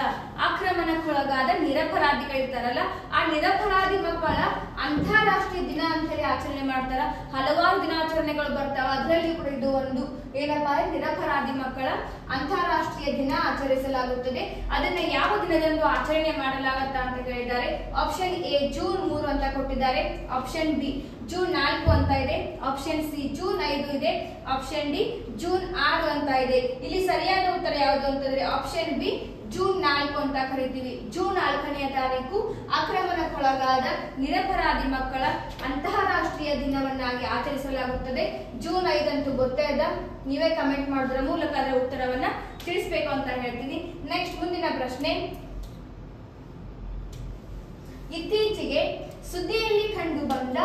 Speaker 1: ಆಕ್ರಮಣಕ್ಕೊಳಗಾದ ನಿರಪರಾಧಿಗಳಿರ್ತಾರಲ್ಲ ಆ ನಿರಪರಾಧಿ ಮಕ್ಕಳ ಅಂತಾರಾಷ್ಟ್ರೀಯ ದಿನ ಅಂತ ಹೇಳಿ ಆಚರಣೆ ಮಾಡ್ತಾರ. ಹಲವಾರು ದಿನಾಚರಣೆಗಳು ಬರ್ತಾವ. ಅದರಲ್ಲಿ ಕೂಡ ಇದು ಒಂದು ಏನಪ್ಪಾ ನಿರಪರಾಧಿ ಮಕ್ಕಳ ಅಂತಾರಾಷ್ಟ್ರೀಯ ದಿನ ಆಚರಿಸಲಾಗುತ್ತದೆ. ಅದನ್ನ ಯಾವ ದಿನದಂದು ಆಚರಣೆ ಮಾಡಲಾಗತ್ತ ಅಂತ ಕೇಳಿದ್ದಾರೆ. ಆಪ್ಷನ್ ಎ ಜೂನ್ ಮೂರು ಅಂತ ಕೊಟ್ಟಿದ್ದಾರೆ. ಆಪ್ಷನ್ ಬಿ ಜೂನ್ ನಾಲ್ಕು ಅಂತ ಇದೆ. ಆಪ್ಷನ್ ಸಿ ಜೂನ್ ಐದು ಇದೆ. ಆಪ್ಷನ್ ಡಿ ಜೂನ್ ಆರು ಅಂತ ಇದೆ. ಇಲ್ಲಿ ಸರಿಯಾದ ಉತ್ತರ ಯಾವುದು ಅಂತಂದ್ರೆ ಆಪ್ಷನ್ ಬಿ ಜೂನ್ ನಾಲ್ಕು ಅಂತ ಕರಿತೀವಿ. ಜೂನ್ ನಾಲ್ಕನೆಯ ತಾರೀಕು ಆಕ್ರಮಣಕ್ಕೊಳಗಾದ ನಿರಪರಾಧಿ ಮಕ್ಕಳ ಅಂತಾರಾಷ್ಟ್ರೀಯ ದಿನವನ್ನಾಗಿ ಆಚರಿಸಲಾಗುತ್ತದೆ. ಜೂನ್ ಐದಂತೂ ಗೊತ್ತೇ ಅದ. ನೀವೇ ಕಮೆಂಟ್ ಮಾಡೋದ್ರ ಮೂಲಕ ಅದರ ಉತ್ತರವನ್ನ ತಿಳಿಸ್ಬೇಕು ಅಂತ ಹೇಳ್ತೀನಿ. ನೆಕ್ಸ್ಟ್ ಮುಂದಿನ ಪ್ರಶ್ನೆ. ಇತ್ತೀಚೆಗೆ ಸುದ್ದಿಯಲ್ಲಿ ಕಂಡು ಬಂದ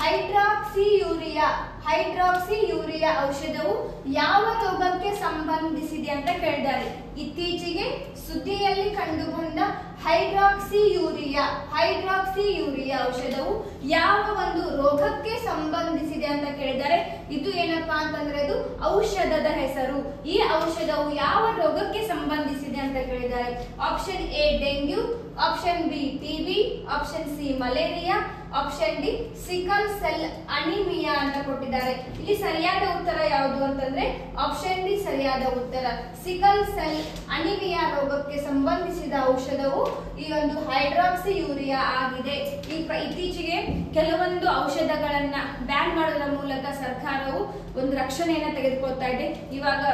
Speaker 1: ಹೈಡ್ರಾಕ್ಸಿ ಯೂರಿಯಾ ಹೈಡ್ರಾಕ್ಸಿ ಯೂರಿಯಾ ಔಷಧವು ಯಾವ ರೋಗಕ್ಕೆ ಸಂಬಂಧಿಸಿದೆ ಅಂತ ಕೇಳಿದ್ದಾರೆ ಇತ್ತೀಚೆಗೆ ಸುದ್ದಿಯಲ್ಲಿ ಕಂಡು ಬಂದ ಹೈಡ್ರಾಕ್ಸಿ ಯೂರಿಯಾ ಹೈಡ್ರಾಕ್ಸಿ ಯೂರಿಯಾ ಔಷಧವು ಯಾವ ಒಂದು ರೋಗಕ್ಕೆ ಸಂಬಂಧಿಸಿದೆ ಅಂತ ಕೇಳಿದ್ದಾರೆ ಇದು ಏನಪ್ಪಾ ಅಂತಂದ್ರೆ ಅದು ಔಷಧದ ಹೆಸರು. ಈ ಔಷಧವು ಯಾವ ರೋಗಕ್ಕೆ ಸಂಬಂಧಿಸಿದೆ ಅಂತ ಕೇಳಿದ್ದಾರೆ option A dengue, option B TB option C malaria, option D sickle cell anaemia ಅಂತ ಕೊಟ್ಟಿದ್ದಾರೆ. ಇಲ್ಲಿ ಸರಿಯಾದ ಉತ್ತರ ಯಾವುದು ಅಂತಂದ್ರೆ ಆಪ್ಷನ್ ಡಿ ಸರಿಯಾದ ಉತ್ತರ. ಸಿಕಲ್ ಸೆಲ್ ಅನಿಮಿಯಾ ರೋಗಕ್ಕೆ ಸಂಬಂಧಿಸಿದ ಔಷಧವು ಈ ಒಂದು ಹೈಡ್ರಾಕ್ಸಿ ಯೂರಿಯಾ ಆಗಿದೆ. ಈ ಇತ್ತೀಚೆಗೆ ಕೆಲವೊಂದು ಔಷಧಗಳನ್ನ ಬ್ಯಾನ್ ಮಾಡೋದ್ರ ಮೂಲಕ ಸರ್ಕಾರವು ಒಂದು ರಕ್ಷಣೆಯನ್ನ ತೆಗೆದುಕೊಳ್ತಾ ಇದೆ. ಇವಾಗ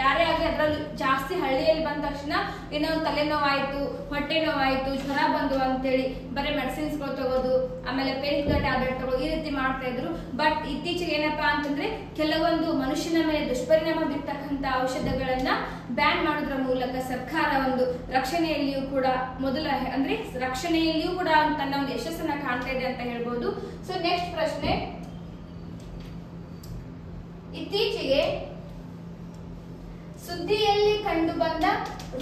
Speaker 1: ಯಾರೇ ಆಗಲಿ ಅದರಲ್ಲಿ ಜಾಸ್ತಿ ಹಳ್ಳಿಯಲ್ಲಿ ಬಂದ ತಕ್ಷಣ ಏನೋ ತಲೆನೋವಾಯಿತು, ಹೊಟ್ಟೆ ನೋವಾಯ್ತು, ಜ್ವರ ಬಂದು ಅಂತೇಳಿ ಬರೀ ಮೆಡಿಸಿನ್ಸ್ಗಳು ತಗೋದು, ಆಮೇಲೆ ಪೇನ್ ಕಿಲ್ಲರ್ ಟ್ಯಾಬ್ಲೆಟ್ ತಗೋದು ಈ ರೀತಿ ಮಾಡ್ತಾ ಇದ್ರು. ಬಟ್ ಇತ್ತೀಚೆಗೆ ಏನಪ್ಪಾ ಅಂತಂದ್ರೆ ಕೆಲವೊಂದು ಮನುಷ್ಯನ ಮೇಲೆ ದುಷ್ಪರಿಣಾಮ ಬೀರ್ತಕ್ಕಂತ ಔಷಧಗಳನ್ನ ಬ್ಯಾನ್ ಮಾಡೋದ್ರ ಮೂಲಕ ಸರ್ಕಾರ ಒಂದು ರಕ್ಷಣೆಯಲ್ಲಿಯೂ ಕೂಡ ಮೊದಲ ಅಂದ್ರೆ ರಕ್ಷಣೆಯಲ್ಲಿಯೂ ಕೂಡ ತನ್ನ ಒಂದು ಯಶಸ್ಸನ್ನ ಕಾಣ್ತಾ ಇದೆ ಅಂತ ಹೇಳ್ಬೋದು. ಸೊ ನೆಕ್ಸ್ಟ್ ಪ್ರಶ್ನೆ. ಇತ್ತೀಚೆಗೆ ಸುದ್ದಿಯಲ್ಲಿ ಕಂಡು ಬಂದ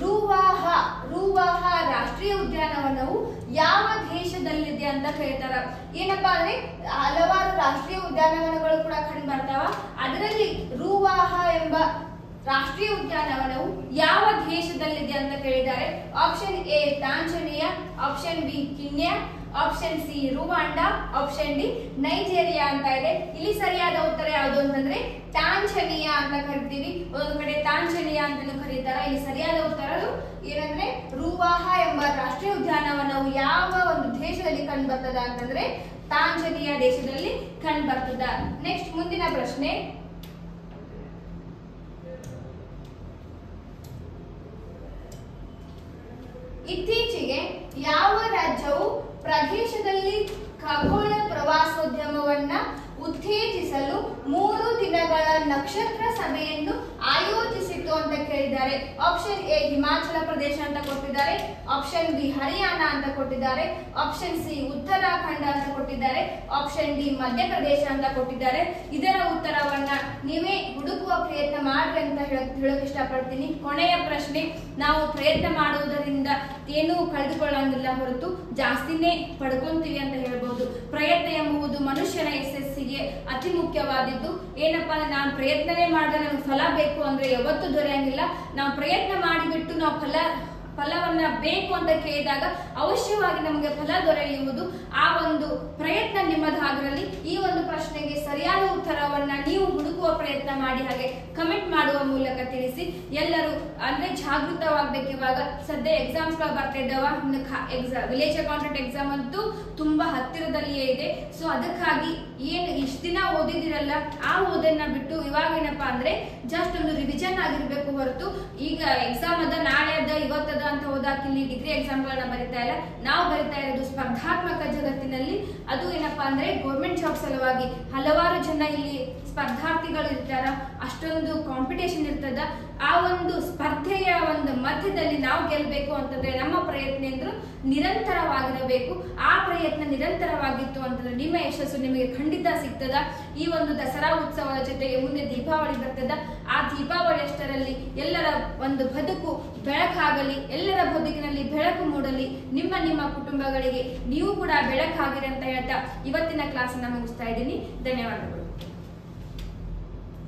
Speaker 1: ರೂವಾಹ ರೂವಾಹ ರಾಷ್ಟ್ರೀಯ ಉದ್ಯಾನವನವು ಯಾವ ದೇಶದಲ್ಲಿದೆ ಅಂತ ಕೇಳ್ತಾರ ಏನಪ್ಪಾ ಅಂದ್ರೆ ಹಲವಾರು ರಾಷ್ಟ್ರೀಯ ಉದ್ಯಾನವನಗಳು ಕೂಡ ಕಂಡು ಬರ್ತಾವ. ಅದರಲ್ಲಿ ರೂವಾಹ ಎಂಬ ರಾಷ್ಟ್ರೀಯ ಉದ್ಯಾನವನವು ಯಾವ ದೇಶದಲ್ಲಿದೆ ಅಂತ ಕೇಳಿದ್ದಾರೆ. Option A Tanzania option B Kenya option C Rwanda option D Nigeria ಅಂತ ಇದೆ. ಇಲ್ಲಿ ಸರಿಯಾದ ಉತ್ತರ ಯಾವುದು ಅಂತಂದ್ರೆ ತಾಂಜನಿಯಾ ಅಂತ ಕರಿತೀವಿ. ಒಂದು ಕಡೆ ತಾಂಜನಿಯಾ ಅಂತಾನು ಕರೀತಾರ. ಇಲ್ಲಿ ಸರಿಯಾದ ಉತ್ತರ ಏನಂದ್ರೆ ರೂವಾಹ ಎಂಬ ರಾಷ್ಟ್ರೀಯ ಉದ್ಯಾನವನವು ಯಾವ ಒಂದು ದೇಶದಲ್ಲಿ ಕಂಡು ಬರ್ತದ ಅಂತಂದ್ರೆ ತಾಂಜನಿಯಾ ದೇಶದಲ್ಲಿ ಕಂಡು ಬರ್ತದ. ನೆಕ್ಸ್ಟ್ ಮುಂದಿನ ಪ್ರಶ್ನೆ. ಇತ್ತೀಚೆಗೆ ಯಾವ ರಾಜ್ಯವು ಪ್ರದೇಶದಲ್ಲಿ ಖಗೋಳ ಪ್ರವಾಸೋದ್ಯಮವನ್ನ ಉತ್ತೇಜಿಸಲು ಮೂರು ದಿನಗಳ ನಕ್ಷತ್ರ ಸಭೆಯನ್ನು ಆಯೋಜಿಸಿತು ಅಂತ ಕೇಳಿದ್ದಾರೆ. ಆಪ್ಷನ್ ಎ ಹಿಮಾಚಲ ಪ್ರದೇಶ ಅಂತ ಕೊಟ್ಟಿದ್ದಾರೆ. ಆಪ್ಷನ್ ಬಿ ಹರಿಯಾಣ ಅಂತ ಕೊಟ್ಟಿದ್ದಾರೆ. ಆಪ್ಷನ್ ಸಿ ಉತ್ತರಾಖಂಡ ಅಂತ ಕೊಟ್ಟಿದ್ದಾರೆ. ಆಪ್ಷನ್ ಡಿ ಮಧ್ಯಪ್ರದೇಶ ಅಂತ ಕೊಟ್ಟಿದ್ದಾರೆ. ಇದರ ಉತ್ತರವನ್ನ ನೀವೇ ಹುಡುಕುವ ಪ್ರಯತ್ನ ಮಾಡ್ರಿ ಅಂತ ಹೇಳಕ್ ಇಷ್ಟಪಡ್ತೀನಿ. ಕೊನೆಯ ಪ್ರಶ್ನೆ, ನಾವು ಪ್ರಯತ್ನ ಮಾಡುವುದರಿಂದ ಏನೂ ಕಳೆದುಕೊಳ್ಳಂಗಿಲ್ಲ ಹೊರತು ಜಾಸ್ತಿನೇ ಪಡ್ಕೊಂತೀವಿ ಅಂತ ಹೇಳ್ಬೋದು. ಪ್ರಯತ್ನ ಎಂಬುದು ಮನುಷ್ಯನ ಯಶಸ್ಸಿಗೆ ಅತಿ ಮುಖ್ಯವಾದದ್ದು. ಏನಪ್ಪಾ ಅಂದ್ರೆ ನಾನು ಪ್ರಯತ್ನನೇ ಮಾಡಿದ್ರೆ ನನಗೆ ಫಲ ಬೇಕು ಅಂದ್ರೆ ಯಾವತ್ತೂ ದೊರೆಯಂಗಿಲ್ಲ. ನಾವು ಪ್ರಯತ್ನ ಮಾಡಿಬಿಟ್ಟು ನಾವು ಫಲ ಫಲವನ್ನ ಬೇಕು ಅಂತ ಕೇಳಿದಾಗ ಅವಶ್ಯವಾಗಿ ನಮಗೆ ಫಲ ದೊರೆಯುವುದು ಆ ಒಂದು ಪ್ರಯತ್ನ ನಿಮ್ಮದಾಗಿರಲಿ ಈ ಒಂದು ಪ್ರಶ್ನೆಗೆ ಸರಿಯಾದ ಉತ್ತರವನ್ನ ನೀವು ಹುಡುಕುವ ಪ್ರಯತ್ನ ಮಾಡಿ ಹಾಗೆ ಕಮೆಂಟ್ ಮಾಡುವ ಮೂಲಕ ತಿಳಿಸಿ. ಎಲ್ಲರೂ ಅಂದ್ರೆ ಜಾಗೃತವಾಗಬೇಕಿವಾಗ ಸದ್ಯ ಎಕ್ಸಾಮ್ಸ್ ಬರ್ತಾ ಇದ್ದಾವ. ಎಕ್ಸಾಮ್ ವಿಲೇಜ್ ಅಕೌಂಟೆಂಟ್ ಎಕ್ಸಾಮ್ ಅಂತೂ ತುಂಬಾ ಹತ್ತಿರದಲ್ಲಿಯೇ ಇದೆ. ಸೊ ಅದಕ್ಕಾಗಿ ಏನು ಇಷ್ಟು ದಿನ ಓದಿದಿರಲ್ಲ ಆ ಓದನ್ನ ಬಿಟ್ಟು ಇವಾಗ ಏನಪ್ಪಾ ಅಂದ್ರೆ ಜಸ್ಟ್ ಒಂದು ರಿವಿಷನ್ ಆಗಿರ್ಬೇಕು ಹೊರತು. ಈಗ ಎಕ್ಸಾಮ್ ಅದ ನಾಳೆ ಅದ ಇವತ್ತದ ಅಂತ ಹೋದಾಗ ಇಲ್ಲಿ ಡಿಗ್ರಿ ಎಕ್ಸಾಮ್ ಗಳನ್ನ ಬರಿತಾ ಇಲ್ಲ. ನಾವು ಬರಿತಾ ಇರೋದು ಸ್ಪರ್ಧಾತ್ಮಕ ಜಗತ್ತಿನಲ್ಲಿ. ಅದು ಏನಪ್ಪಾ ಅಂದ್ರೆ ಗೌರ್ಮೆಂಟ್ ಜಾಬ್ ಸಲುವಾಗಿ ಹಲವಾರು ಜನ ಇಲ್ಲಿ ಸ್ಪರ್ಧಾರ್ಥಿಗಳು ಇರ್ತಾರ ಅಷ್ಟೊಂದು ಕಾಂಪಿಟೇಷನ್ ಇರ್ತದ, ಆ ಒಂದು ಸ್ಪರ್ಧೆಯ ಒಂದು ಮಧ್ಯದಲ್ಲಿ ನಾವು ಗೆಲ್ಲಬೇಕು ಅಂತಂದ್ರೆ ನಮ್ಮ ಪ್ರಯತ್ನ ಎಂದ್ರು ನಿರಂತರವಾಗಿರಬೇಕು. ಆ ಪ್ರಯತ್ನ ನಿರಂತರವಾಗಿತ್ತು ಅಂತಂದ್ರೆ ನಿಮ್ಮ ಯಶಸ್ಸು ನಿಮಗೆ ಖಂಡಿತ ಸಿಗ್ತದ. ಈ ಒಂದು ದಸರಾ ಉತ್ಸವದ ಜೊತೆಗೆ ಮುಂದೆ ದೀಪಾವಳಿ ಬರ್ತದ. ಆ ದೀಪಾವಳಿ ಅಷ್ಟರಲ್ಲಿ ಎಲ್ಲರ ಒಂದು ಬದುಕು ಬೆಳಕಾಗಲಿ, ಎಲ್ಲರ ಬದುಕಿನಲ್ಲಿ ಬೆಳಕು ಮೂಡಲಿ. ನಿಮ್ಮ ನಿಮ್ಮ ಕುಟುಂಬಗಳಿಗೆ ನೀವು ಕೂಡ ಬೆಳಕಾಗಿರಿ ಅಂತ ಹೇಳ್ತಾ ಇವತ್ತಿನ ಕ್ಲಾಸ್ ಮುಗಿಸ್ತಾ ಇದ್ದೀನಿ. ಧನ್ಯವಾದಗಳು.